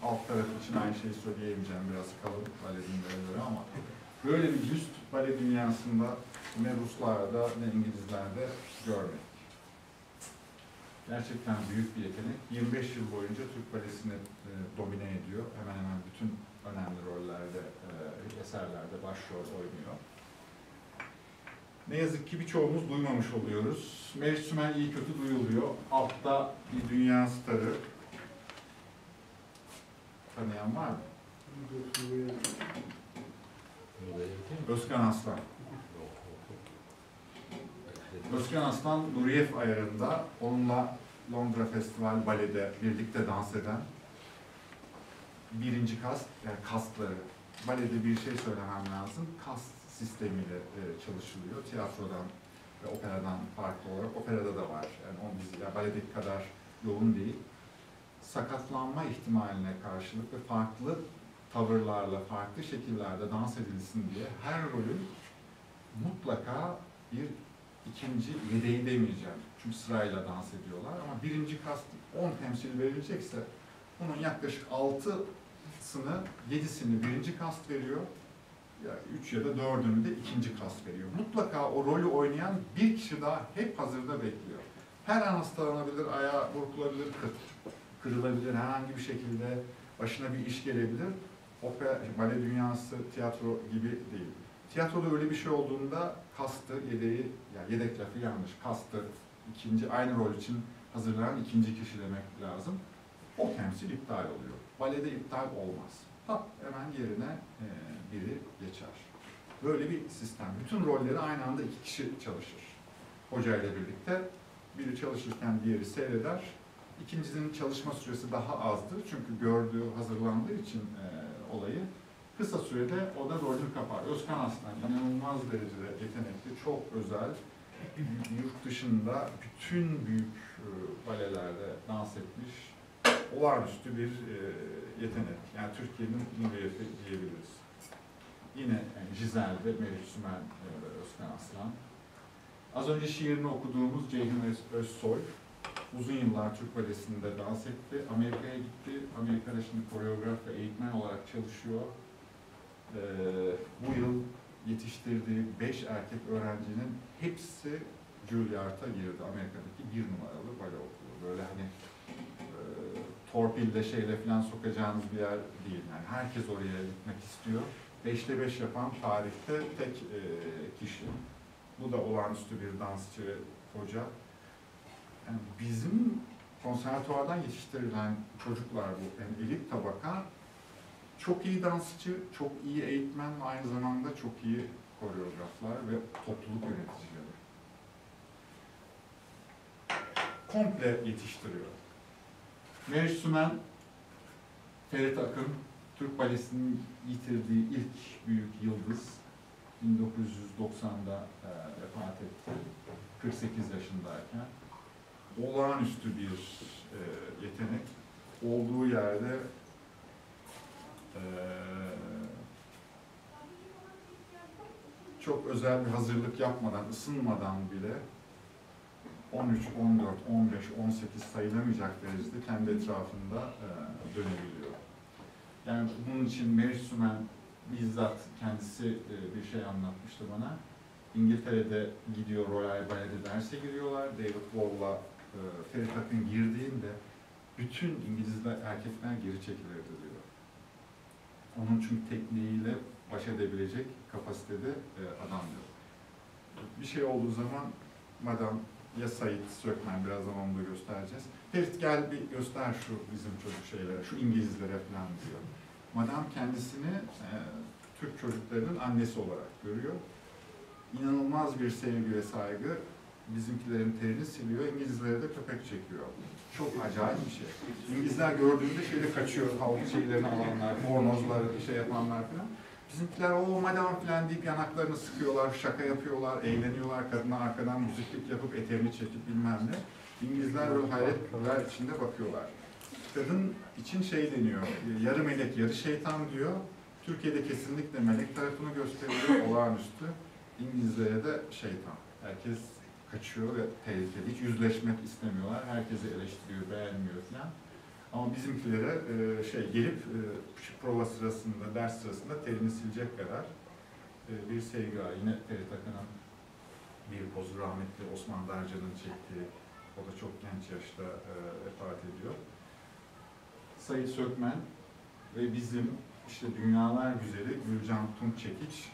[SPEAKER 1] alt tarafı için aynı şeyi söyleyemeyeceğim biraz kalın bale dinlere ama böyle bir üst bale dünyasında ne Ruslarda ne İngilizlerde görmedik. Gerçekten büyük bir yetenek. 25 yıl boyunca Türk balesini e, domine ediyor. Hemen hemen bütün önemli rollerde, eserlerde başrol oynuyor. Ne yazık ki birçoğumuz duymamış oluyoruz. Meriç Sümen iyi kötü duyuluyor. Altta bir dünya starı. Tanıyan var mı? Özkan Aslan. Özkan Aslan Nuriyev ayarında onunla Londra Festival Bale'de birlikte dans eden birinci kast, yani kastları. Balede bir şey söylemem lazım. Kast sistemiyle e, çalışılıyor. Tiyatrodan ve operadan farklı olarak. Operada da var. Yani o dizi, yani baledeki kadar yoğun değil. Sakatlanma ihtimaline karşılık ve farklı tavırlarla, farklı şekillerde dans edilsin diye her rolün mutlaka bir ikinci yedeği demeyeceğim. Çünkü sırayla dans ediyorlar ama birinci kast 10 temsil verilecekse bunun yaklaşık 6'sını, 7'sini birinci kast veriyor. Ya 3 ya da 4'ünü de ikinci kast veriyor. Mutlaka o rolü oynayan bir kişi daha hep hazırda bekliyor. Her an hastalanabilir, ayağı burkulabilir, kır- kırılabilir, herhangi bir şekilde başına bir iş gelebilir. Opera, bale dünyası, tiyatro gibi değil. Tiyatroda öyle bir şey olduğunda kastı, yedeği, yani yedek lafı yanlış, kastı ikinci, aynı rol için hazırlanan ikinci kişi demek lazım. O temsil iptal oluyor. Balede iptal olmaz. Ha, hemen yerine e, biri geçer. Böyle bir sistem. Bütün rolleri aynı anda iki kişi çalışır. Hoca ile birlikte. Biri çalışırken diğeri seyreder. İkincisinin çalışma süresi daha azdır. Çünkü gördüğü, hazırlandığı için e, olayı kısa sürede o da rolünü kapar. Özkan Aslan inanılmaz derecede yetenekli, çok özel. Yurt dışında bütün büyük e, balelerde dans etmiş, olağanüstü bir e, yetenek. Yani Türkiye'nin Nuriyefi diyebiliriz. Yine yani Jizel ve Meriç Sümen e, Özkan Aslan. Az önce şiirini okuduğumuz Ceyhun Öz- Özsoy uzun yıllar Türk Balesi'nde dans etti. Amerika'ya gitti. Amerika'da şimdi koreograf ve eğitmen olarak çalışıyor. Ee, bu yıl yetiştirdiği beş erkek öğrencinin hepsi Juilliard'a girdi. Amerika'daki bir numaralı bale okulu. Böyle hani e, torpille şeyle falan sokacağınız bir yer değil. Yani herkes oraya gitmek istiyor. Beşte beş yapan tarihte tek e, kişi. Bu da olağanüstü bir dansçı hoca. Yani bizim konservatuvardan yetiştirilen çocuklar bu. Yani elit tabaka çok iyi dansçı, çok iyi eğitmen ve aynı zamanda çok iyi koreograflar ve topluluk yöneticileri. Komple yetiştiriyor. Meriç Sümen, Ferit Akın, Türk Balesi'nin yitirdiği ilk büyük yıldız 1990'da e, vefat etti. 48 yaşındayken. Olağanüstü bir e, yetenek. Olduğu yerde e, çok özel bir hazırlık yapmadan, ısınmadan bile 13, 14, 15, 18 sayılamayacak derecede kendi etrafında e, dönebiliyor. Yani bunun için Meriç Sümen bizzat kendisi e, bir şey anlatmıştı bana. İngiltere'de gidiyor Royal Ballet'e derse giriyorlar. David Wall'la Ferit Akın girdiğinde bütün İngilizler, erkekler geri çekilirdi diyor. Onun çünkü tekniğiyle baş edebilecek kapasitede e, adam yok. Bir şey olduğu zaman madam ya Sait Sökmen birazdan onu da göstereceğiz. Ferit gel bir göster şu bizim çocuk şeylere, şu İngilizlere falan diyor. Madam kendisini e, Türk çocuklarının annesi olarak görüyor. İnanılmaz bir sevgi ve saygı. Bizimkilerin terini siliyor, İngilizlere de köpek çekiyor. Çok acayip bir şey. İngilizler gördüğünde şeyde kaçıyor, halk şeylerini alanlar, bornozları şey yapanlar falan. Bizimkiler o madam falan deyip yanaklarını sıkıyorlar, şaka yapıyorlar, eğleniyorlar. Kadına arkadan müziklik yapıp eterini çekip bilmem ne. İngilizler böyle hayretler içinde bakıyorlar. Kadın için şey deniyor, yarı melek, yarı şeytan diyor. Türkiye'de kesinlikle melek tarafını gösteriyor, olağanüstü. İngilizlere de şeytan. Herkes kaçıyor ve tehlikeli. Hiç yüzleşmek istemiyorlar. Herkesi eleştiriyor, beğenmiyor falan. Ama bizimkilere e, şey gelip e, prova sırasında, ders sırasında terini silecek kadar e, bir sevgi var. Yine Ferit Akın'ın bir pozu rahmetli Osman Darca'nın çektiği, o da çok genç yaşta e, vefat ediyor. Sayın Sökmen ve bizim işte dünyalar güzeli Gülcan Tunç Çekiç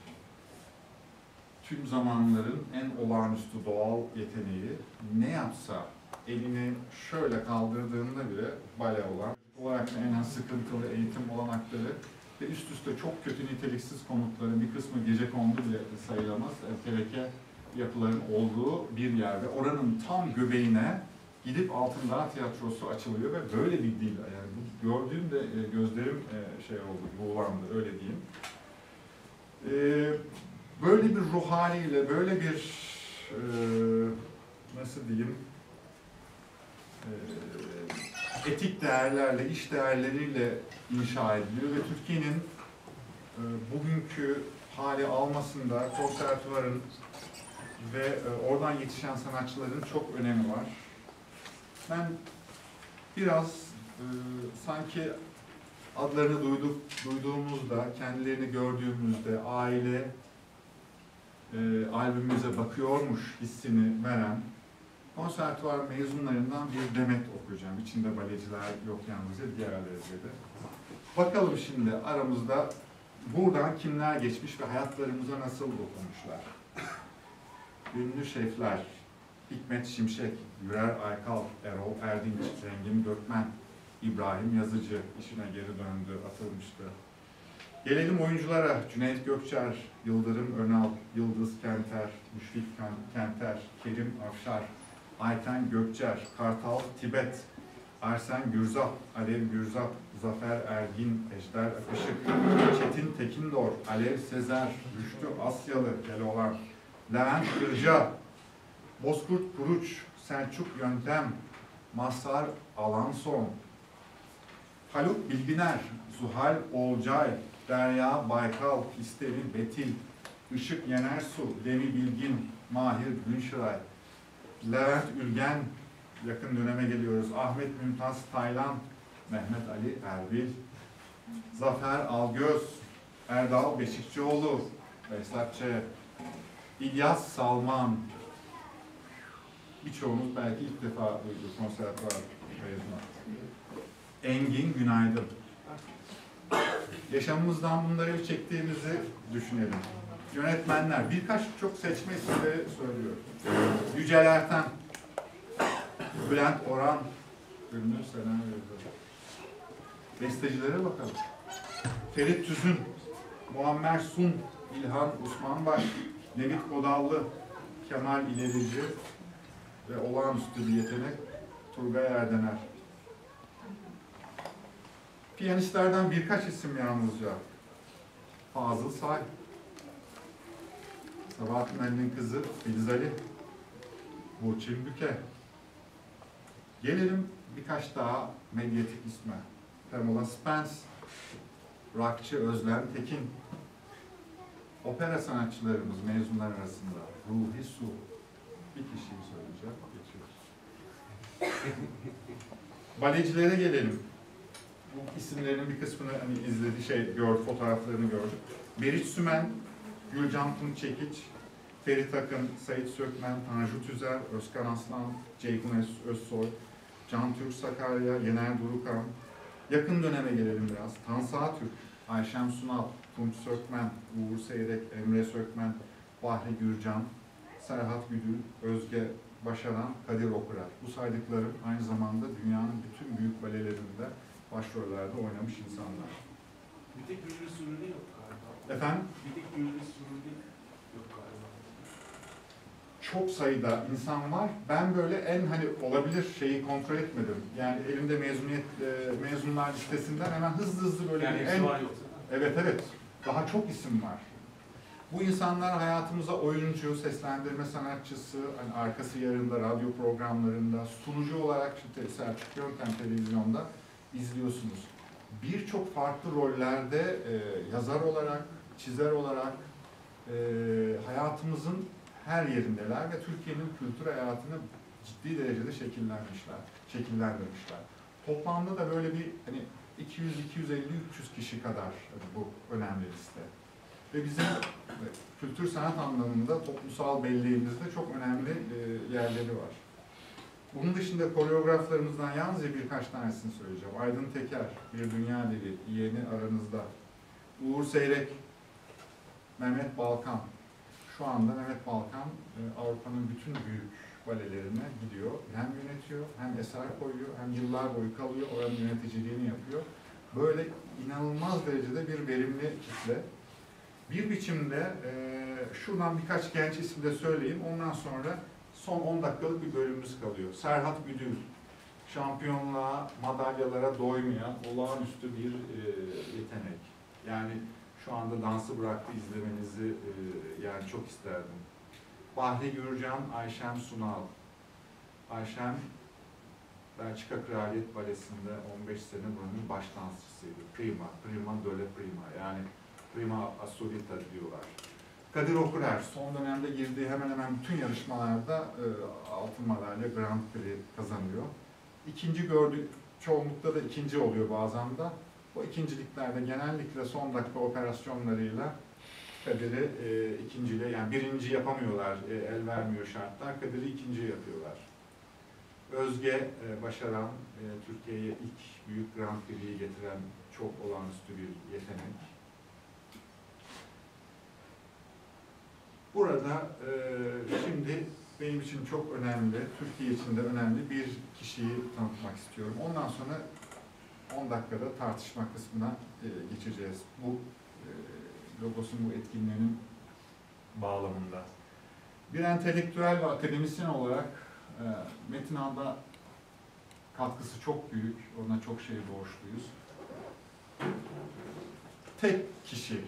[SPEAKER 1] tüm zamanların en olağanüstü doğal yeteneği ne yapsa elini şöyle kaldırdığında bile bale olan olarak en az sıkıntılı eğitim olanakları ve üst üste çok kötü niteliksiz komutların bir kısmı gece kondu bile sayılamaz. Tereke yapıların olduğu bir yer ve oranın tam göbeğine gidip Altındağ Tiyatrosu açılıyor ve böyle bir dil yani bu gördüğümde e, gözlerim e, şey oldu, buğulandı öyle diyeyim. E, Böyle bir ruh haliyle, böyle bir e, nasıl diyeyim e, etik değerlerle, iş değerleriyle inşa ediliyor ve Türkiye'nin e, bugünkü hali almasında konservatuvarın ve e, oradan yetişen sanatçıların çok önemi var. Ben biraz e, sanki adlarını duyduk, duyduğumuzda, kendilerini gördüğümüzde aile e, albümümüze bakıyormuş hissini veren konservatuvar mezunlarından bir demet okuyacağım. İçinde baleciler yok yalnızca diğerleri de. Bakalım şimdi aramızda buradan kimler geçmiş ve hayatlarımıza nasıl dokunmuşlar. Ünlü şefler, Hikmet Şimşek, Yürer Aykal, Erol Erdinç, Rengin Gökmen, İbrahim Yazıcı işine geri döndü, atılmıştı. Gelelim oyunculara. Cüneyt Gökçer, Yıldırım Önal, Yıldız Kenter, Müşfik Ken- Kenter, Kerim Afşar, Ayten Gökçer, Kartal Tibet, Arsen Gürzap, Alev Gürzap, Zafer Ergin, Ejder Akışık, Çetin Tekindor, Alev Sezer, Rüştü Asyalı, Keloğlan, Levent Kırca, Bozkurt Kuruç, Selçuk Yöntem, Mazhar Alanson, Haluk Bilginer, Zuhal Olcay, Derya Baykal, İsteri Betil, Işık Yenersu, Levi Bilgin, Mahir Günşiray, Levent Ülgen, yakın döneme geliyoruz. Ahmet Mümtaz Taylan, Mehmet Ali Erbil, Zafer Algöz, Erdal Beşikçioğlu, Behzat. İlyas Salman. Birçoğumuz belki ilk defa duydu konservatuvar mezunu. Engin Günaydın. Yaşamımızdan bunları çektiğimizi düşünelim. Yönetmenler, birkaç çok seçme isimleri söylüyorum. Yücel Erten, Bülent Orhan, senaryo yazarı. Bestecilere bakalım. Ferit Tüzün, Muammer Sun, İlhan Osmanbaş, Nevit Kodallı, Kemal İlerici. Ve olağanüstü bir yetenek. Turgay Erdener. Piyanistlerden birkaç isim yalnızca. Fazıl Say, Sabahattin Ali'nin kızı Filiz Ali, Burçin Büke. Gelelim birkaç daha medyatik isme. Pamela Spence, rockçı Özlem Tekin, opera sanatçılarımız mezunlar arasında Ruhi Su, bir kişiyi söyleyeceğim, geçiyoruz. Balecilere gelelim. Bu isimlerin bir kısmını hani izledi, şey gördü, fotoğraflarını gördük. Meriç Sümen, Gülcan Tunç Çekiç, Ferit Akın, Sait Sökmen, Tanju Tüzer, Özkan Aslan, Ceyhun Öz- Özsoy, Can Türk Sakarya, Yener Durukan. Yakın döneme gelelim biraz. Tansa Türk, Ayşem Sunal, Tunç Sökmen, Uğur Seyrek, Emre Sökmen, Bahri Gürcan, Serhat Güdül, Özge Başaran, Kadir Okurar. Bu saydıklarım aynı zamanda dünyanın bütün büyük balelerinde başrollerde oynamış insanlar.
[SPEAKER 3] Bir tek Gülrü Sururi yok galiba.
[SPEAKER 1] Efendim?
[SPEAKER 3] Bir tek Gülrü Sururi yok galiba.
[SPEAKER 1] Çok sayıda insan var. Ben böyle en hani olabilir şeyi kontrol etmedim. Yani elimde mezuniyet e, mezunlar listesinden hemen hızlı hızlı böyle
[SPEAKER 3] Yani
[SPEAKER 1] bir en
[SPEAKER 3] var
[SPEAKER 1] evet evet daha çok isim var. Bu insanlar hayatımıza oyuncu, seslendirme sanatçısı, hani arkası yarında, radyo programlarında, sunucu olarak işte Selçuk Yöntem televizyonda izliyorsunuz. Birçok farklı rollerde e, yazar olarak, çizer olarak e, hayatımızın her yerindeler ve Türkiye'nin kültür hayatını ciddi derecede şekillenmişler, şekillendirmişler. Toplamda da böyle bir hani 200, 250, 300 kişi kadar hani bu önemli liste. Ve bizim e, kültür sanat anlamında toplumsal belleğimizde çok önemli e, yerleri var. Bunun dışında koreograflarımızdan yalnızca birkaç tanesini söyleyeceğim. Aydın Teker, Bir Dünya Dili, Yeni Aranızda, Uğur Seyrek, Mehmet Balkan. Şu anda Mehmet Balkan e, Avrupa'nın bütün büyük balelerine gidiyor. Hem yönetiyor, hem eser koyuyor, hem yıllar boyu kalıyor, oranın yöneticiliğini yapıyor. Böyle inanılmaz derecede bir verimli kitle. Bir biçimde e, şuradan birkaç genç isim de söyleyeyim. Ondan sonra son 10 dakikalık bir bölümümüz kalıyor. Serhat Güdül, şampiyonluğa, madalyalara doymayan olağanüstü bir e, yetenek. Yani şu anda dansı bıraktı izlemenizi e, yani çok isterdim. Bahri Gürcan, Ayşem Sunal. Ayşem Belçika Kraliyet Balesi'nde 15 sene buranın baş dansçısıydı. Prima, prima döle prima. Yani prima assolita diyorlar. Kadir Okurer son dönemde girdiği hemen hemen bütün yarışmalarda e, altın madalya Grand Prix kazanıyor. İkinci gördük, çoğunlukta da ikinci oluyor bazen de. O ikinciliklerde genellikle son dakika operasyonlarıyla Kadir'i e, ikinciyle, yani birinci yapamıyorlar, e, el vermiyor şartlar. Kadir'i ikinci yapıyorlar. Özge e, Başaran, e, Türkiye'ye ilk büyük Grand Prix'yi getiren çok olağanüstü bir yetenek. Burada e, şimdi benim için çok önemli, Türkiye için de önemli bir kişiyi tanıtmak istiyorum. Ondan sonra 10 dakikada tartışma kısmına e, geçeceğiz. Bu e, logosun bu etkinliğinin bağlamında. Bir entelektüel ve akademisyen olarak e, Metin Ağa'da katkısı çok büyük. Ona çok şey borçluyuz. Tek kişi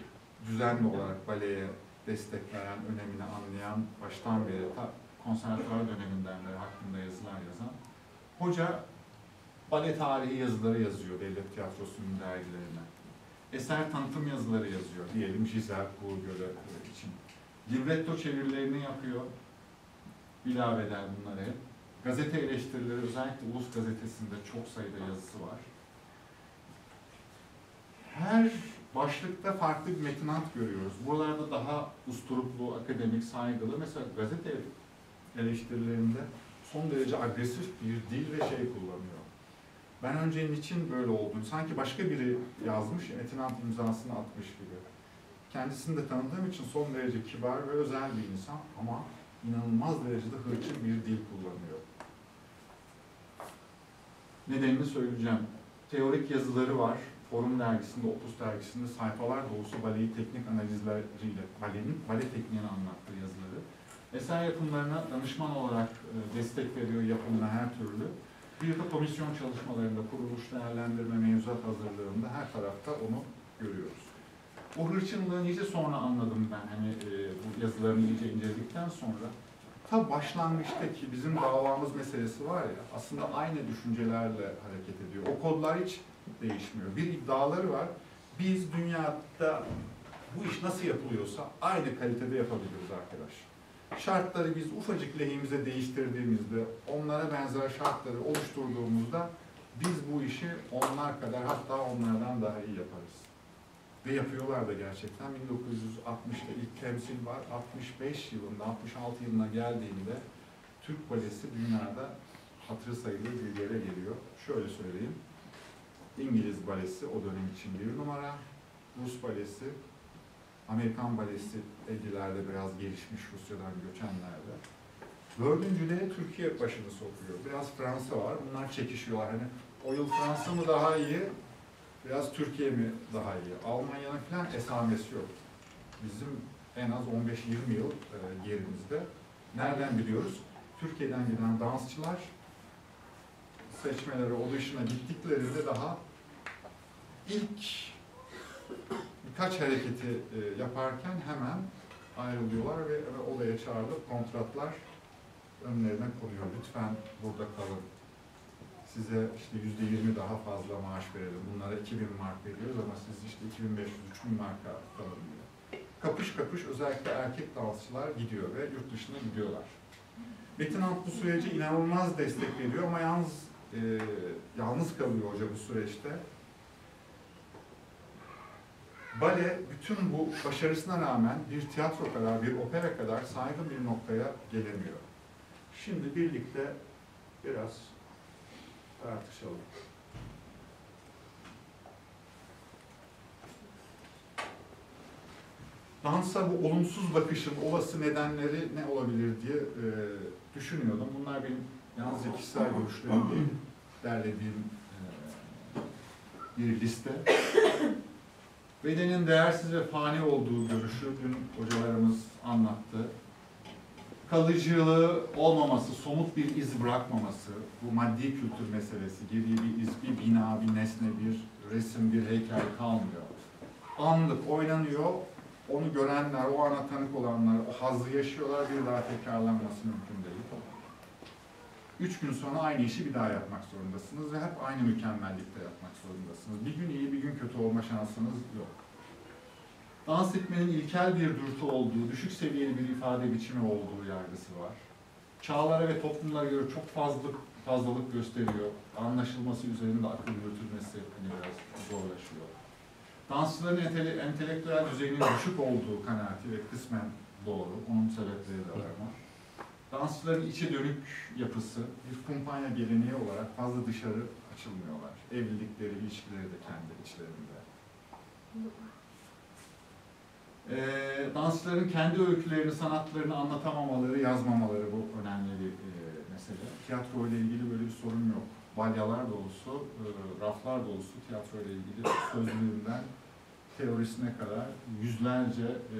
[SPEAKER 1] düzenli olarak baleye destek veren, önemini anlayan, baştan beri ta konservatuvar döneminden beri hakkında yazılar yazan hoca bale tarihi yazıları yazıyor devlet tiyatrosunun dergilerine. Eser tanıtım yazıları yazıyor. Diyelim Giselle Kuğgöl'ü için. Libretto çevirilerini yapıyor. İlave eder bunları. Gazete eleştirileri özellikle Ulus Gazetesi'nde çok sayıda yazısı var. Her başlıkta farklı bir metinat görüyoruz. Buralarda daha usturuplu, akademik, saygılı. Mesela gazete eleştirilerinde son derece agresif bir dil ve şey kullanıyor. Ben önce niçin böyle olduğunu, sanki başka biri yazmış, metinat imzasını atmış gibi. Kendisini de tanıdığım için son derece kibar ve özel bir insan ama inanılmaz derecede hırçın bir dil kullanıyor. Nedenini söyleyeceğim. Teorik yazıları var. Forum dergisinde, Opus dergisinde sayfalar dolusu baleyi teknik analizleriyle, balenin bale tekniğini anlattığı yazıları. Eser yapımlarına danışman olarak e, destek veriyor yapımına her türlü. De komisyon çalışmalarında, kuruluş değerlendirme, mevzuat hazırlığında her tarafta onu görüyoruz. O hırçınlığı iyice sonra anladım ben hani e, bu yazılarını iyice inceledikten sonra. Ta başlangıçtaki bizim davamız meselesi var ya aslında aynı düşüncelerle hareket ediyor. O kodlar hiç değişmiyor. Bir iddiaları var. Biz dünyada bu iş nasıl yapılıyorsa aynı kalitede yapabiliriz arkadaş. Şartları biz ufacık lehimize değiştirdiğimizde, onlara benzer şartları oluşturduğumuzda biz bu işi onlar kadar hatta onlardan daha iyi yaparız. Ve yapıyorlar da gerçekten. 1960'ta ilk temsil var. 65 yılında, 66 yılına geldiğinde Türk balesi dünyada hatırı sayılır bir yere geliyor. Şöyle söyleyeyim. İngiliz balesi o dönem için bir numara. Rus balesi, Amerikan balesi 50'lerde biraz gelişmiş Rusya'dan göçenlerde. Dördüncülüğe Türkiye başını sokuyor. Biraz Fransa var. Bunlar çekişiyorlar. Hani o yıl Fransa mı daha iyi, biraz Türkiye mi daha iyi? Almanya'nın falan esamesi yok. Bizim en az 15-20 yıl e, gerimizde. Nereden biliyoruz? Türkiye'den giden dansçılar seçmelere, audition'a gittiklerinde daha ilk birkaç hareketi e, yaparken hemen ayrılıyorlar ve, ve odaya çağrılıp kontratlar önlerine konuyor. Lütfen burada kalın. Size işte yüzde yirmi daha fazla maaş verelim. Bunlara 2000 mark veriyoruz ama siz işte 2500-3000 marka kalın diyor. Kapış kapış özellikle erkek dansçılar gidiyor ve yurt dışına gidiyorlar. Metin Alt bu süreci inanılmaz destek veriyor ama yalnız e, yalnız kalıyor hoca bu süreçte. Bale bütün bu başarısına rağmen bir tiyatro kadar, bir opera kadar saygın bir noktaya gelemiyor. Şimdi birlikte biraz tartışalım. dansa bu olumsuz bakışın olası nedenleri ne olabilir diye e, düşünüyordum. Bunlar benim yalnızca kişisel görüşlerim değil, derlediğim e, bir liste. Bedenin değersiz ve fani olduğu görüşü dün hocalarımız anlattı. Kalıcılığı olmaması, somut bir iz bırakmaması, bu maddi kültür meselesi, geriye bir iz, bir bina, bir nesne, bir resim, bir heykel kalmıyor. Anlık oynanıyor, onu görenler, o ana tanık olanlar o hazzı yaşıyorlar, bir daha tekrarlanması mümkün değil. Üç gün sonra aynı işi bir daha yapmak zorundasınız ve hep aynı mükemmellikte yapmak zorundasınız. Bir gün iyi, bir gün kötü olma şansınız yok. Dans etmenin ilkel bir dürtü olduğu, düşük seviyeli bir ifade biçimi olduğu yargısı var. Çağlara ve toplumlara göre çok fazla fazlalık gösteriyor. Anlaşılması üzerinde akıl yürütülmesi hani biraz zorlaşıyor. Dansçıların entele, entelektüel düzeyinin düşük olduğu kanaati ve kısmen doğru. Onun sebepleri de var. Dansçıların içe dönük yapısı bir kumpanya geleneği olarak fazla dışarı açılmıyorlar. Evlilikleri, ilişkileri de kendi içlerinde. Ee, dansçıların kendi öykülerini, sanatlarını anlatamamaları, yazmamaları bu önemli bir e, mesele. Tiyatro ile ilgili böyle bir sorun yok. Balyalar dolusu, e, raflar dolusu tiyatro ile ilgili sözlüğünden teorisine kadar yüzlerce, e,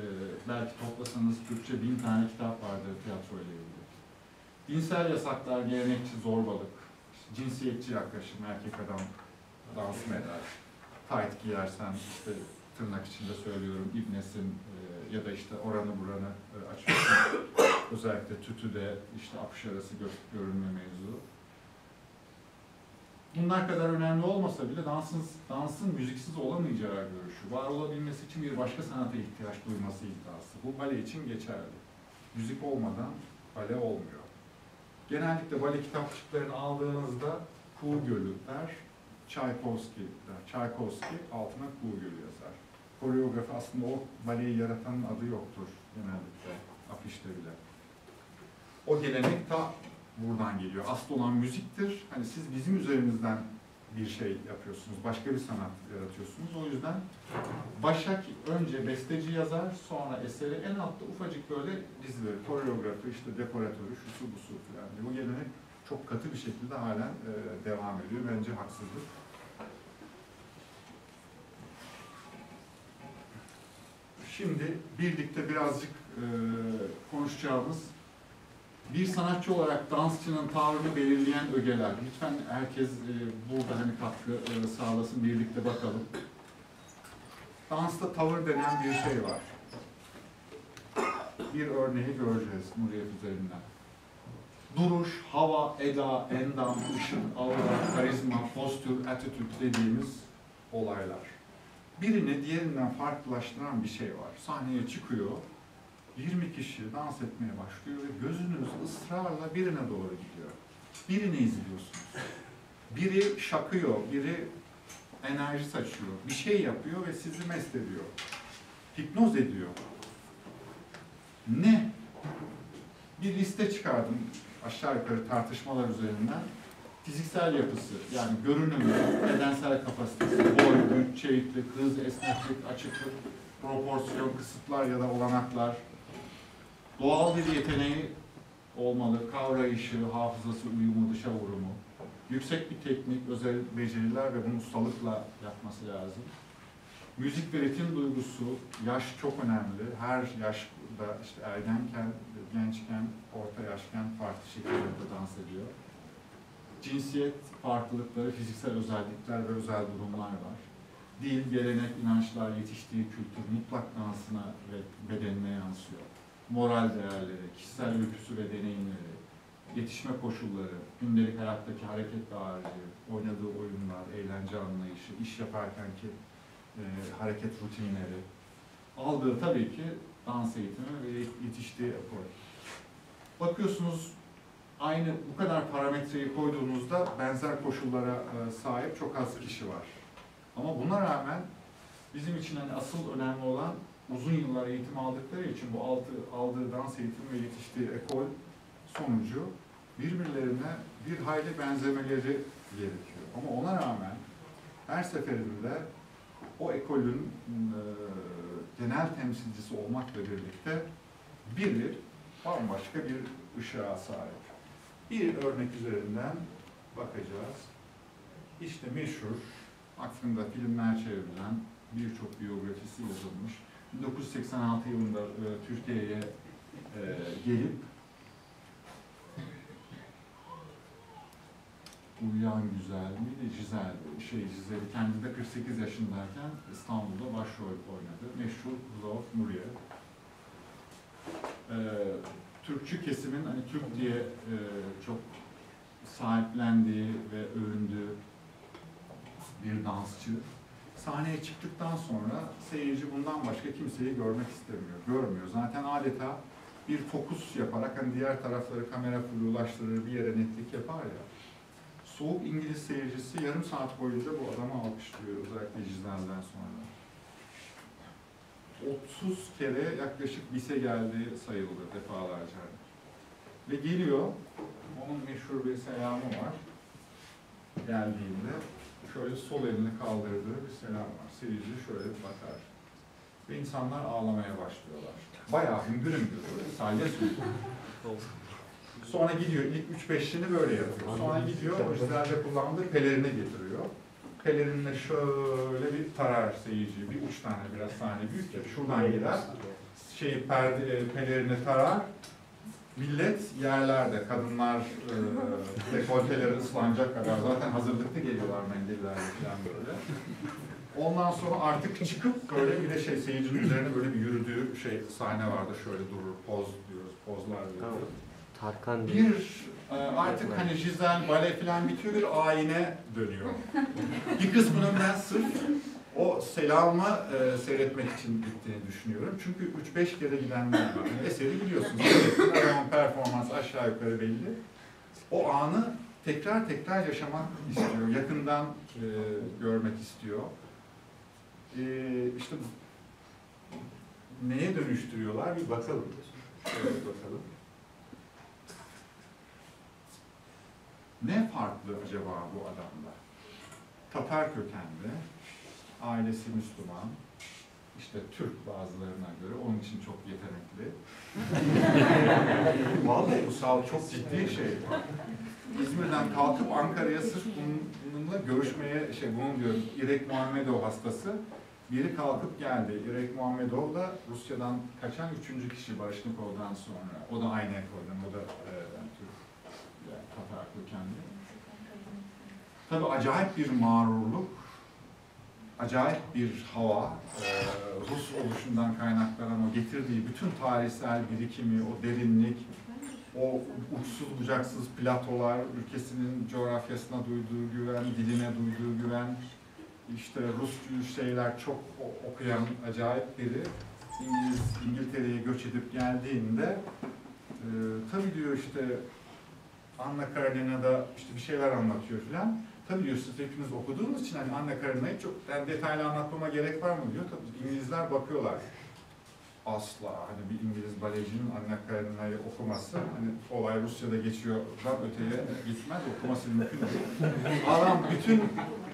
[SPEAKER 1] belki toplasanız Türkçe bin tane kitap vardır tiyatro ile ilgili. Dinsel yasaklar, gelenekçi zorbalık, işte cinsiyetçi yaklaşım, erkek adam dans mı eder, tight giyersen işte tırnak içinde söylüyorum ibnesin e, ya da işte oranı buranı e, açıyorsun. Özellikle tütüde işte apış arası gö- görünme mevzu. Bunlar kadar önemli olmasa bile dansın, dansın müziksiz olamayacağı görüşü, var olabilmesi için bir başka sanata ihtiyaç duyması iddiası. Bu bale için geçerli. Müzik olmadan bale olmuyor. Genellikle bale kitapçıklarını aldığınızda Kuğu Gölü der, Tchaikovsky der. Tchaikovsky altına Kuğu Gölü yazar. Koreografi aslında o baleyi yaratanın adı yoktur genellikle afişte bile. O gelenek ta buradan geliyor. Asıl olan müziktir. Hani siz bizim üzerimizden bir şey yapıyorsunuz, başka bir sanat yaratıyorsunuz. O yüzden Başak önce besteci yazar, sonra eseri en altta ufacık böyle dizileri, koreografi, işte dekoratörü, şusu busu falan diye. Bu gelenek çok katı bir şekilde halen e, devam ediyor. Bence haksızlık. Şimdi birlikte birazcık e, konuşacağımız bir sanatçı olarak dansçının tavrını belirleyen ögeler. Lütfen herkes e, burada hani katkı e, sağlasın, birlikte bakalım. Dansta tavır denen bir şey var. Bir örneği göreceğiz Nuriyet üzerinden. Duruş, hava, eda, endam, ışık, aura, karizma, postür, attitüt dediğimiz olaylar. Birini diğerinden farklılaştıran bir şey var. Sahneye çıkıyor, 20 kişi dans etmeye başlıyor ve gözünüz ısrarla birine doğru gidiyor. Birini izliyorsunuz. Biri şakıyor, biri enerji saçıyor, bir şey yapıyor ve sizi mest ediyor. Hipnoz ediyor. Ne? Bir liste çıkardım aşağı yukarı tartışmalar üzerinden. Fiziksel yapısı, yani görünümü, bedensel kapasitesi, boy, bütçe, eğitlik, hız, esneklik, açıklık, proporsiyon, kısıtlar ya da olanaklar, doğal bir yeteneği olmalı, kavrayışı, hafızası, uyumu, dışa vurumu, yüksek bir teknik, özel beceriler ve bunu ustalıkla yapması lazım. Müzik ve ritim duygusu, yaş çok önemli. Her yaşta işte ergenken, gençken, orta yaşken farklı şekillerde dans ediyor. Cinsiyet farklılıkları, fiziksel özellikler ve özel durumlar var. Dil, gelenek, inançlar, yetiştiği kültür mutlak dansına ve bedenine yansıyor. Moral değerleri, kişisel öyküsü ve deneyimleri, yetişme koşulları, gündelik hayattaki hareket dağarcığı, oynadığı oyunlar, eğlence anlayışı, iş yaparkenki e, hareket rutinleri, aldığı tabii ki dans eğitimi ve yetiştiği ekol. Bakıyorsunuz aynı bu kadar parametreyi koyduğunuzda benzer koşullara e, sahip çok az kişi var. Ama buna rağmen bizim için hani asıl önemli olan uzun yıllar eğitim aldıkları için bu altı, aldığı dans eğitimi ve yetiştiği ekol sonucu birbirlerine bir hayli benzemeleri gerekiyor. Ama ona rağmen her seferinde o ekolün e, genel temsilcisi olmakla birlikte biri bambaşka bir ışığa sahip. Bir örnek üzerinden bakacağız. İşte meşhur, hakkında filmler çevrilen birçok biyografisi yazılmış. 1986 yılında e, Türkiye'ye e, gelip Uyuyan Güzel miydi? Cizel, şey Cizel'i kendi de 48 yaşındayken İstanbul'da başrol oynadı. Meşhur Rudolf Nureyev. Ee, Türkçü kesimin hani Türk diye e, çok sahiplendiği ve övündüğü bir dansçı. Sahneye çıktıktan sonra seyirci bundan başka kimseyi görmek istemiyor, görmüyor. Zaten adeta bir fokus yaparak hani diğer tarafları kamera flulaştırır, bir yere netlik yapar ya. Soğuk İngiliz seyircisi yarım saat boyunca bu adamı alkışlıyor özellikle Cizel'den sonra. 30 kere yaklaşık bise geldiği sayılır defalarca. Ve geliyor, onun meşhur bir selamı var. Geldiğinde şöyle sol elini kaldırdığı bir selam var. Seyirci şöyle bakar. Ve insanlar ağlamaya başlıyorlar. Bayağı hüngür hüngür böyle salya suyu. Sonra gidiyor, ilk 3-5'ini böyle yapıyor. Sonra gidiyor, o Cizel'de kullandığı pelerini getiriyor. Pelerinle şöyle bir tarar seyirciyi, bir uç tane biraz sahne büyük ya, şuradan girer. Şey, perde, e, pelerini tarar. Millet yerlerde, kadınlar e, dekolteleri ıslanacak kadar zaten hazırlıklı geliyorlar mendillerle falan böyle. Ondan sonra artık çıkıp böyle bir de şey seyircinin üzerine böyle bir yürüdüğü şey sahne vardı şöyle durur poz diyoruz pozlar diyoruz.
[SPEAKER 5] Tarkan.
[SPEAKER 1] Bir e, artık hani Jizel, bale falan bitiyor bir ayine dönüyor. bir kısmının ben sırf o selamı e, seyretmek için gittiğini düşünüyorum. Çünkü 3-5 kere gidenler var. Yani eseri biliyorsunuz. Performans aşağı yukarı belli. O anı tekrar tekrar yaşamak istiyor. Yakından e, görmek istiyor. E, işte neye dönüştürüyorlar bir bakalım. Şöyle bakalım. Ne farklı acaba bu adamda? Tatar kökenli, ailesi Müslüman, işte Türk bazılarına göre, onun için çok yetenekli. Vallahi bu sağ çok ciddi şey. İzmir'den kalkıp Ankara'ya sırf bununla görüşmeye, şey bunun diyorum, İrek Muhammedov hastası. Biri kalkıp geldi. İrek Muhammedov da Rusya'dan kaçan üçüncü kişi Barışnikov'dan sonra. O da aynı ekolden, o da e, Türk, yani Tatar kökenli. Tabii acayip bir mağrurluk, acayip bir hava, e, Rus oluşundan kaynaklanan o getirdiği bütün tarihsel birikimi, o derinlik, o uçsuz bucaksız platolar, ülkesinin coğrafyasına duyduğu güven, diline duyduğu güven, işte Rusçu şeyler çok okuyan acayip biri İngiliz, İngiltere'ye göç edip geldiğinde e, tabii diyor işte Anna Karenina'da işte bir şeyler anlatıyor filan. Tabii diyor siz hepiniz okuduğunuz için hani Anna Karenina'yı çok yani detaylı anlatmama gerek var mı diyor. Tabii İngilizler bakıyorlar. Asla hani bir İngiliz balecinin Anna Karenina'yı okuması hani olay Rusya'da geçiyordan öteye gitmez okuması mümkün değil. Adam bütün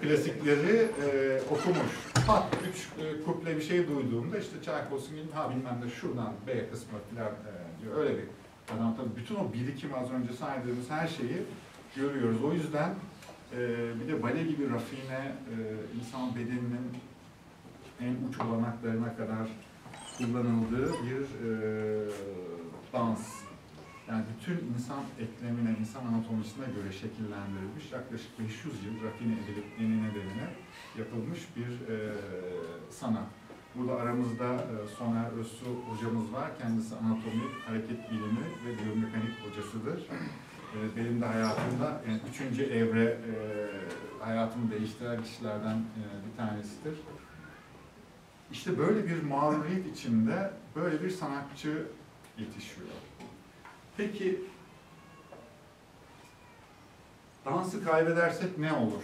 [SPEAKER 1] klasikleri e, okumuş. Pat üç e, kuple bir şey duyduğumda işte Çaykovski'nin ha bilmem de şuradan B kısmı falan e, diyor. Öyle bir adam tabii bütün o birikim az önce saydığımız her şeyi görüyoruz. O yüzden e, bir de bale gibi rafine e, insan bedeninin en uç olanaklarına kadar kullanıldığı bir e, dans. Yani bütün insan eklemine, insan anatomisine göre şekillendirilmiş yaklaşık 500 yıl rafine edilip enine deline yapılmış bir e, sanat. Burada aramızda e, Soner Özsu hocamız var. Kendisi anatomi, hareket bilimi ve biyomekanik hocasıdır. E, benim de hayatımda yani üçüncü evre e, hayatımı değiştiren kişilerden e, bir tanesidir. İşte böyle bir mağduriyet içinde böyle bir sanatçı yetişiyor. Peki dansı kaybedersek ne olur?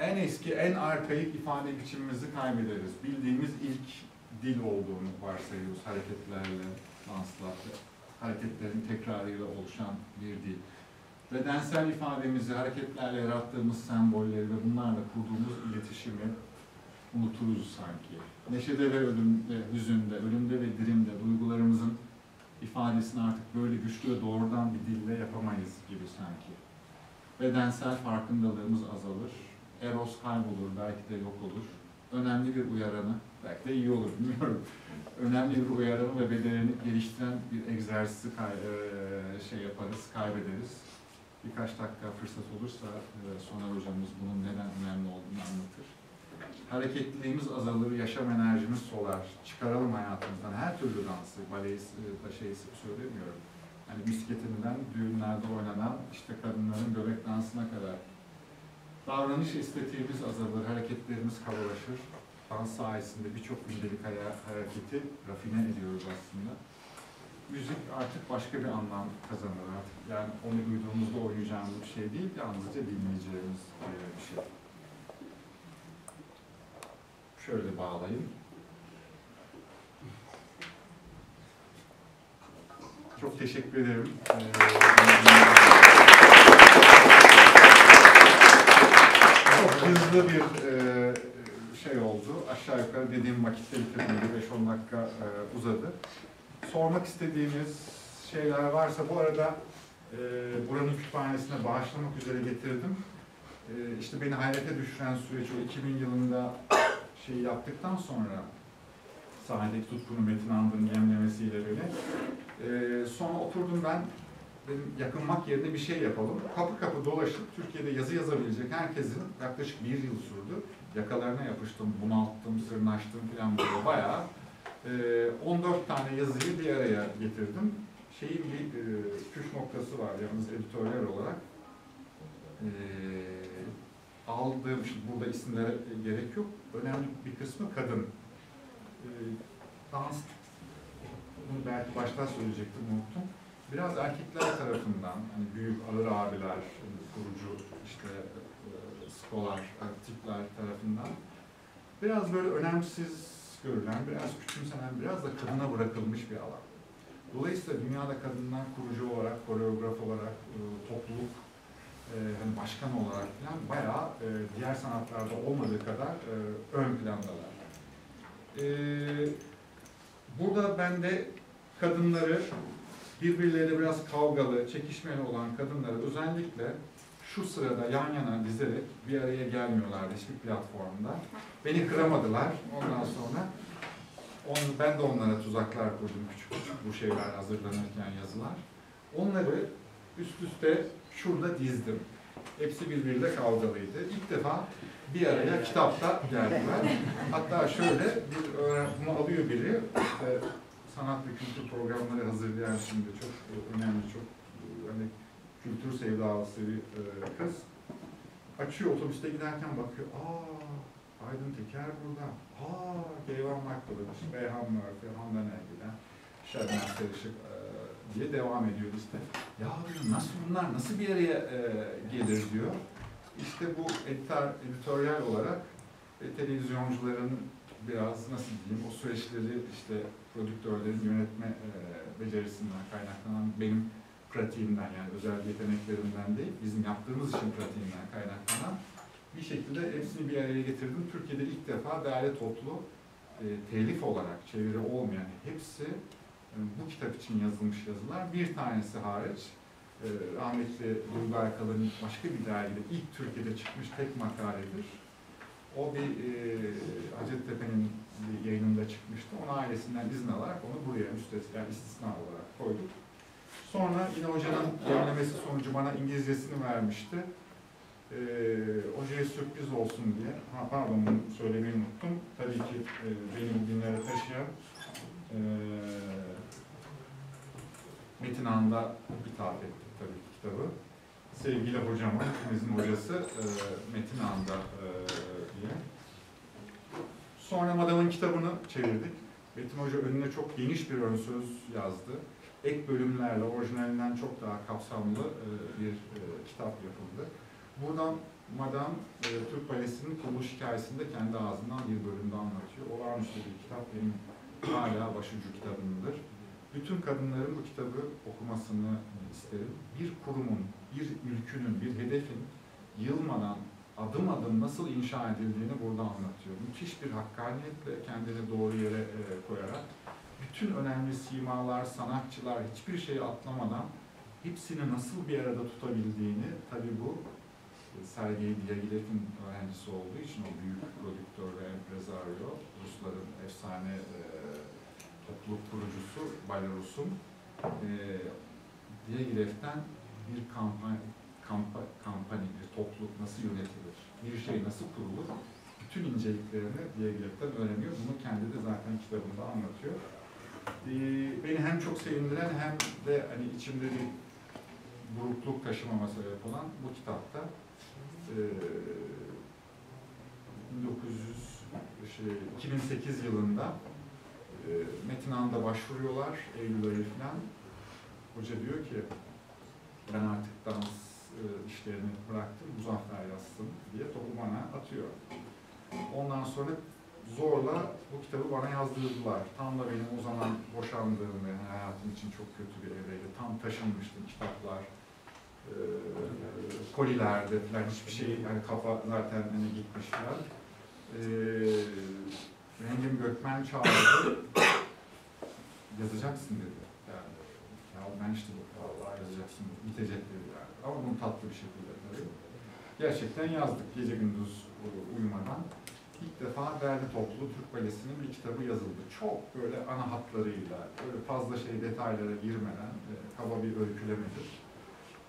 [SPEAKER 1] En eski, en arkaik ifade biçimimizi kaybederiz. Bildiğimiz ilk dil olduğunu varsayıyoruz hareketlerle, dansla, hareketlerin tekrarıyla oluşan bir dil. Bedensel ifademizi, hareketlerle yarattığımız sembolleri ve bunlarla kurduğumuz iletişimi unuturuz sanki. Neşede ve ölümde, hüzünde, ölümde ve dirimde duygularımızın ifadesini artık böyle güçlü ve doğrudan bir dille yapamayız gibi sanki. Bedensel farkındalığımız azalır. Eros kaybolur, belki de yok olur. Önemli bir uyaranı, belki de iyi olur bilmiyorum. Önemli bir uyaranı ve bedenini geliştiren bir egzersizi kay- eee, şey yaparız, kaybederiz. Birkaç dakika fırsat olursa eee, Soner hocamız bunun neden önemli olduğunu anlatır. Hareketliliğimiz azalır, yaşam enerjimiz solar. Çıkaralım hayatımızdan her türlü dansı, baleyi da şey söylemiyorum. Hani bisikletinden düğünlerde oynanan işte kadınların göbek dansına kadar. Davranış estetiğimiz azalır, hareketlerimiz kabalaşır. Dans sayesinde birçok gündelik hareketi rafine ediyoruz aslında. Müzik artık başka bir anlam kazanır artık. Yani onu duyduğumuzda oynayacağımız bir şey değil, yalnızca dinleyeceğimiz e, bir şey. Şöyle bağlayayım. Çok teşekkür ederim. Ee, Çok hızlı bir e, şey oldu. Aşağı yukarı dediğim vakitte bitirdim. 5-10 dakika e, uzadı. Sormak istediğiniz şeyler varsa bu arada e, buranın kütüphanesine bağışlamak üzere getirdim. E, işte beni hayrete düşüren süreç o 2000 yılında şeyi yaptıktan sonra sahnedeki tutkunu Metin Andır'ın yemlemesiyle beni. E, sonra oturdum ben dedim yakınmak yerine bir şey yapalım. Kapı kapı dolaşıp Türkiye'de yazı yazabilecek herkesin yaklaşık bir yıl sürdü. Yakalarına yapıştım, bunalttım, sırnaştım falan böyle bayağı. e, 14 tane yazıyı bir araya getirdim. Şeyin bir e, püf noktası var yalnız editoryal olarak. E, aldığım, şimdi burada isimlere gerek yok. Önemli bir kısmı kadın. E, dans, bunu belki başta söyleyecektim, unuttum biraz erkekler tarafından, hani büyük ağır abiler, kurucu işte skolar, tipler tarafından biraz böyle önemsiz görülen, biraz küçümsenen, biraz da kadına bırakılmış bir alan. Dolayısıyla dünyada kadınlar kurucu olarak, koreograf olarak, e, topluluk e, hani başkan olarak falan bayağı e, diğer sanatlarda olmadığı kadar ön plandalar. Burada ben de kadınları birbirleriyle biraz kavgalı, çekişmeli olan kadınları özellikle şu sırada yan yana dizerek bir araya gelmiyorlardı hiçbir platformda. Beni kıramadılar ondan sonra. On, ben de onlara tuzaklar kurdum küçük küçük bu şeyler hazırlanırken yazılar. Onları üst üste şurada dizdim. Hepsi birbiriyle kavgalıydı. İlk defa bir araya kitapta geldiler. Hatta şöyle bir bunu alıyor biri. işte sanat ve kültür programları hazırlayan şimdi çok önemli, çok hani kültür sevdalısı bir e, kız. Açıyor otobüste giderken bakıyor, aa Aydın Teker burada, aa Keyvan Makbuluş, Beyhan Murphy, Handan Ergülen, Şebnem Sarışık e, diye devam ediyor liste. Ya diyor, nasıl bunlar, nasıl bir araya e, gelir diyor. İşte bu editör, editoryal olarak e, televizyoncuların biraz nasıl diyeyim o süreçleri işte prodüktörlerin yönetme e, becerisinden kaynaklanan benim pratiğimden yani özel yeteneklerimden değil, bizim yaptığımız için pratiğimden kaynaklanan bir şekilde hepsini bir araya getirdim. Türkiye'de ilk defa değerli toplu e, telif olarak çeviri olmayan hepsi e, bu kitap için yazılmış yazılar. Bir tanesi hariç e, rahmetli Duygu Aykal'ın başka bir dergide ilk Türkiye'de çıkmış tek makaledir. O bir e, Hacettepe'nin yayınında çıkmıştı. Onun ailesinden izin alarak onu buraya müstesna, yani istisna olarak koyduk. Sonra yine hocanın demlemesi sonucu bana İngilizcesini vermişti. E, hocaya sürpriz olsun diye, ha, pardon bunu söylemeyi unuttum. Tabii ki e, beni bugünlere taşıyan e, Metin Han'da ithaf ettik tabii ki kitabı. Sevgili hocamın, bizim hocası e, Metin Han'da e, diye. Sonra Madam'ın kitabını çevirdik. Metin Hoca önüne çok geniş bir ön söz yazdı. Ek bölümlerle orijinalinden çok daha kapsamlı e, bir e, kitap yapıldı. Buradan Madam e, Türk Balesi'nin kuruluş hikayesini de kendi ağzından bir bölümde anlatıyor. Olağanüstü bir kitap benim hala başucu kitabımdır. Bütün kadınların bu kitabı okumasını isterim. Bir kurumun, bir ülkünün, bir hedefin yılmadan adım adım nasıl inşa edildiğini burada anlatıyor. Müthiş bir hakkaniyetle kendini doğru yere e, koyarak bütün önemli simalar, sanatçılar hiçbir şeyi atlamadan hepsini nasıl bir arada tutabildiğini tabii bu e, Sergey Diaghilev'in öğrencisi olduğu için o büyük prodüktör ve empresario, Rusların efsane e, topluluk kurucusu Belarus'un e, Diaghilev'den bir kampanya, kampa, kampanya, bir topluluk nasıl yönetilir, bir şey nasıl kurulur, bütün inceliklerini Diaghilev'den öğreniyor. Bunu kendi de zaten kitabında anlatıyor. Ee, beni hem çok sevindiren hem de hani içimde bir burukluk taşımama sebep olan bu kitapta e, 1900 şey, 2008 yılında e, Metin Han'da başvuruyorlar Eylül ayı falan. Hoca diyor ki ben artık dans e, işlerini bıraktım, Muzaffer yazsın diye topu bana atıyor. Ondan sonra zorla bu kitabı bana yazdırdılar. Tam da benim o zaman boşandığım ve hayatım için çok kötü bir evreydi. Tam taşınmıştım kitaplar, e, kolilerde falan hiçbir şey, yani kafa zaten hani gitmiş falan. E, Rengim Gökmen çağırdı. Yazacaksın dedi. Yani, ya ben işte vallahi yazacaksın, bitecek dedi yani. Ama bunu tatlı bir şekilde tabii. Gerçekten yazdık gece gündüz uyumadan. İlk defa derli toplu Türk Balesi'nin bir kitabı yazıldı. Çok böyle ana hatlarıyla, böyle fazla şey detaylara girmeden e, kaba bir öykülemedir.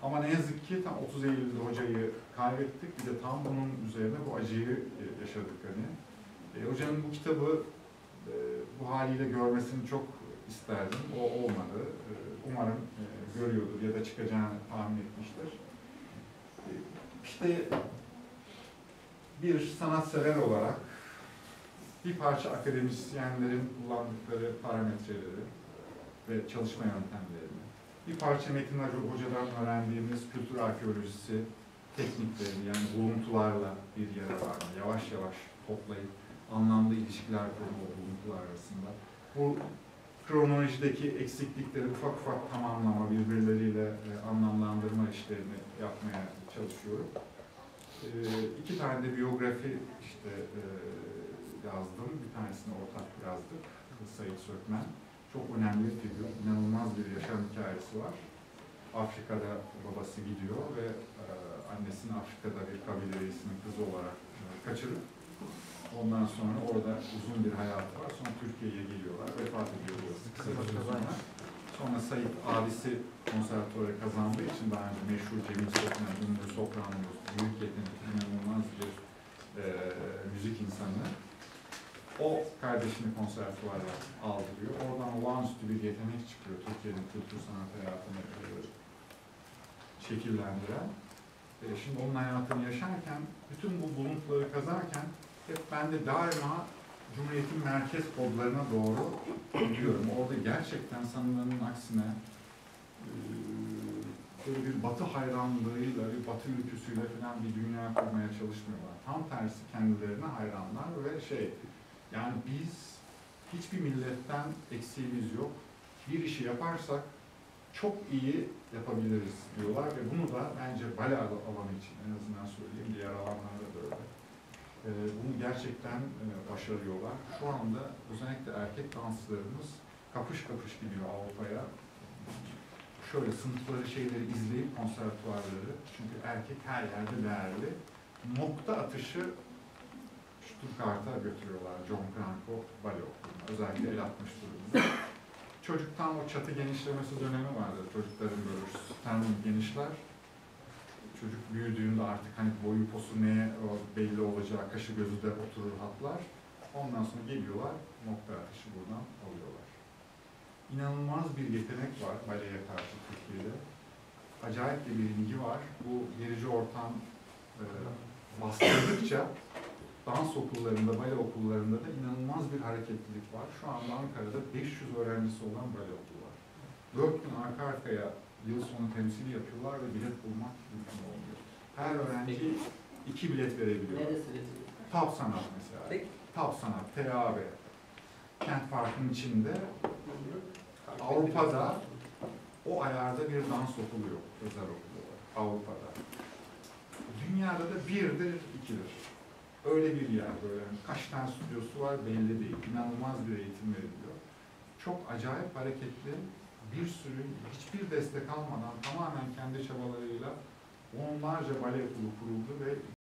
[SPEAKER 1] Ama ne yazık ki tam 30 Eylül'de hocayı kaybettik. Bir de tam bunun üzerine bu acıyı e, yaşadık hani. E, hocanın bu kitabı e, bu haliyle görmesini çok isterdim. O olmadı. E, umarım e, görüyordur ya da çıkacağını tahmin etmiştir. E, işte bir sanatsever olarak bir parça akademisyenlerin kullandıkları parametreleri ve çalışma yöntemlerini, bir parça Metin Hoca Hoca'dan öğrendiğimiz kültür arkeolojisi teknikleri yani buluntularla bir yere varma, yavaş yavaş toplayıp anlamlı ilişkiler kurma buluntular arasında. Bu kronolojideki eksiklikleri ufak ufak tamamlama, birbirleriyle e, anlamlandırma işlerini yapmaya çalışıyorum. E, iki tane de biyografi işte e, yazdım. Bir tanesini ortak yazdık. Sayit Sökmen. Çok önemli bir figür. İnanılmaz bir yaşam hikayesi var. Afrika'da babası gidiyor ve e, annesini Afrika'da bir kabile reisinin kızı olarak e, kaçırıp ondan sonra orada uzun bir hayatı var. Sonra Türkiye'ye geliyorlar. Vefat ediyor kısa bir sonra. Sonra Sayit abisi konservatuvarı kazandığı için daha önce meşhur Cemil Sökmen, ünlü sopranomuz, büyük yetenek, inanılmaz bir e, müzik insanı. O kardeşini konservatuvara aldırıyor. Oradan olağanüstü bir yetenek çıkıyor Türkiye'nin kültür sanat hayatını e, şekillendiren. E, şimdi onun hayatını yaşarken, bütün bu buluntuları kazarken hep ben de daima Cumhuriyet'in merkez kodlarına doğru gidiyorum. Orada gerçekten sanılanın aksine e, böyle bir batı hayranlığıyla, bir batı ülküsüyle falan bir dünya kurmaya çalışmıyorlar. Tam tersi kendilerine hayranlar ve şey, yani biz hiçbir milletten eksiğimiz yok. Bir işi yaparsak çok iyi yapabiliriz diyorlar ve bunu da bence bale alanı için en azından söyleyeyim, diğer alanlarda da öyle. Ee, bunu gerçekten e, başarıyorlar. Şu anda özellikle erkek danslarımız kapış kapış gidiyor Avrupa'ya. Şöyle sınıfları şeyleri izleyip konservatuvarları, çünkü erkek her yerde değerli. Nokta atışı Stuttgart'a götürüyorlar John Franco Bale Okulu'na. Özellikle el atmış durumda. Çocuktan o çatı genişlemesi dönemi vardır. Çocukların böyle sternum genişler. Çocuk büyüdüğünde artık hani boyu posu neye belli olacağı, kaşı gözü de oturur hatlar. Ondan sonra geliyorlar, nokta atışı buradan alıyorlar. İnanılmaz bir yetenek var baleye karşı Türkiye'de. Acayip de bir ilgi var. Bu gerici ortam e, bastırdıkça dans okullarında, bale okullarında da inanılmaz bir hareketlilik var. Şu anda Ankara'da 500 öğrencisi olan bale okulu var. 4 gün arka arkaya yıl sonu temsili yapıyorlar ve bilet bulmak mümkün olmuyor. Her öğrenci iki bilet verebiliyor.
[SPEAKER 5] Neresi?
[SPEAKER 1] Tap sanat mesela.
[SPEAKER 5] Peki.
[SPEAKER 1] Tap sanat, TAB. Kent Parkı'nın içinde Avrupa'da o ayarda bir dans okulu yok, özel okulu var Avrupa'da. dünyada da birdir, ikidir. Öyle bir yer böyle. Kaç tane stüdyosu var belli değil. İnanılmaz bir eğitim veriliyor. Çok acayip hareketli, bir sürü hiçbir destek almadan tamamen kendi çabalarıyla onlarca bale okulu kuruldu ve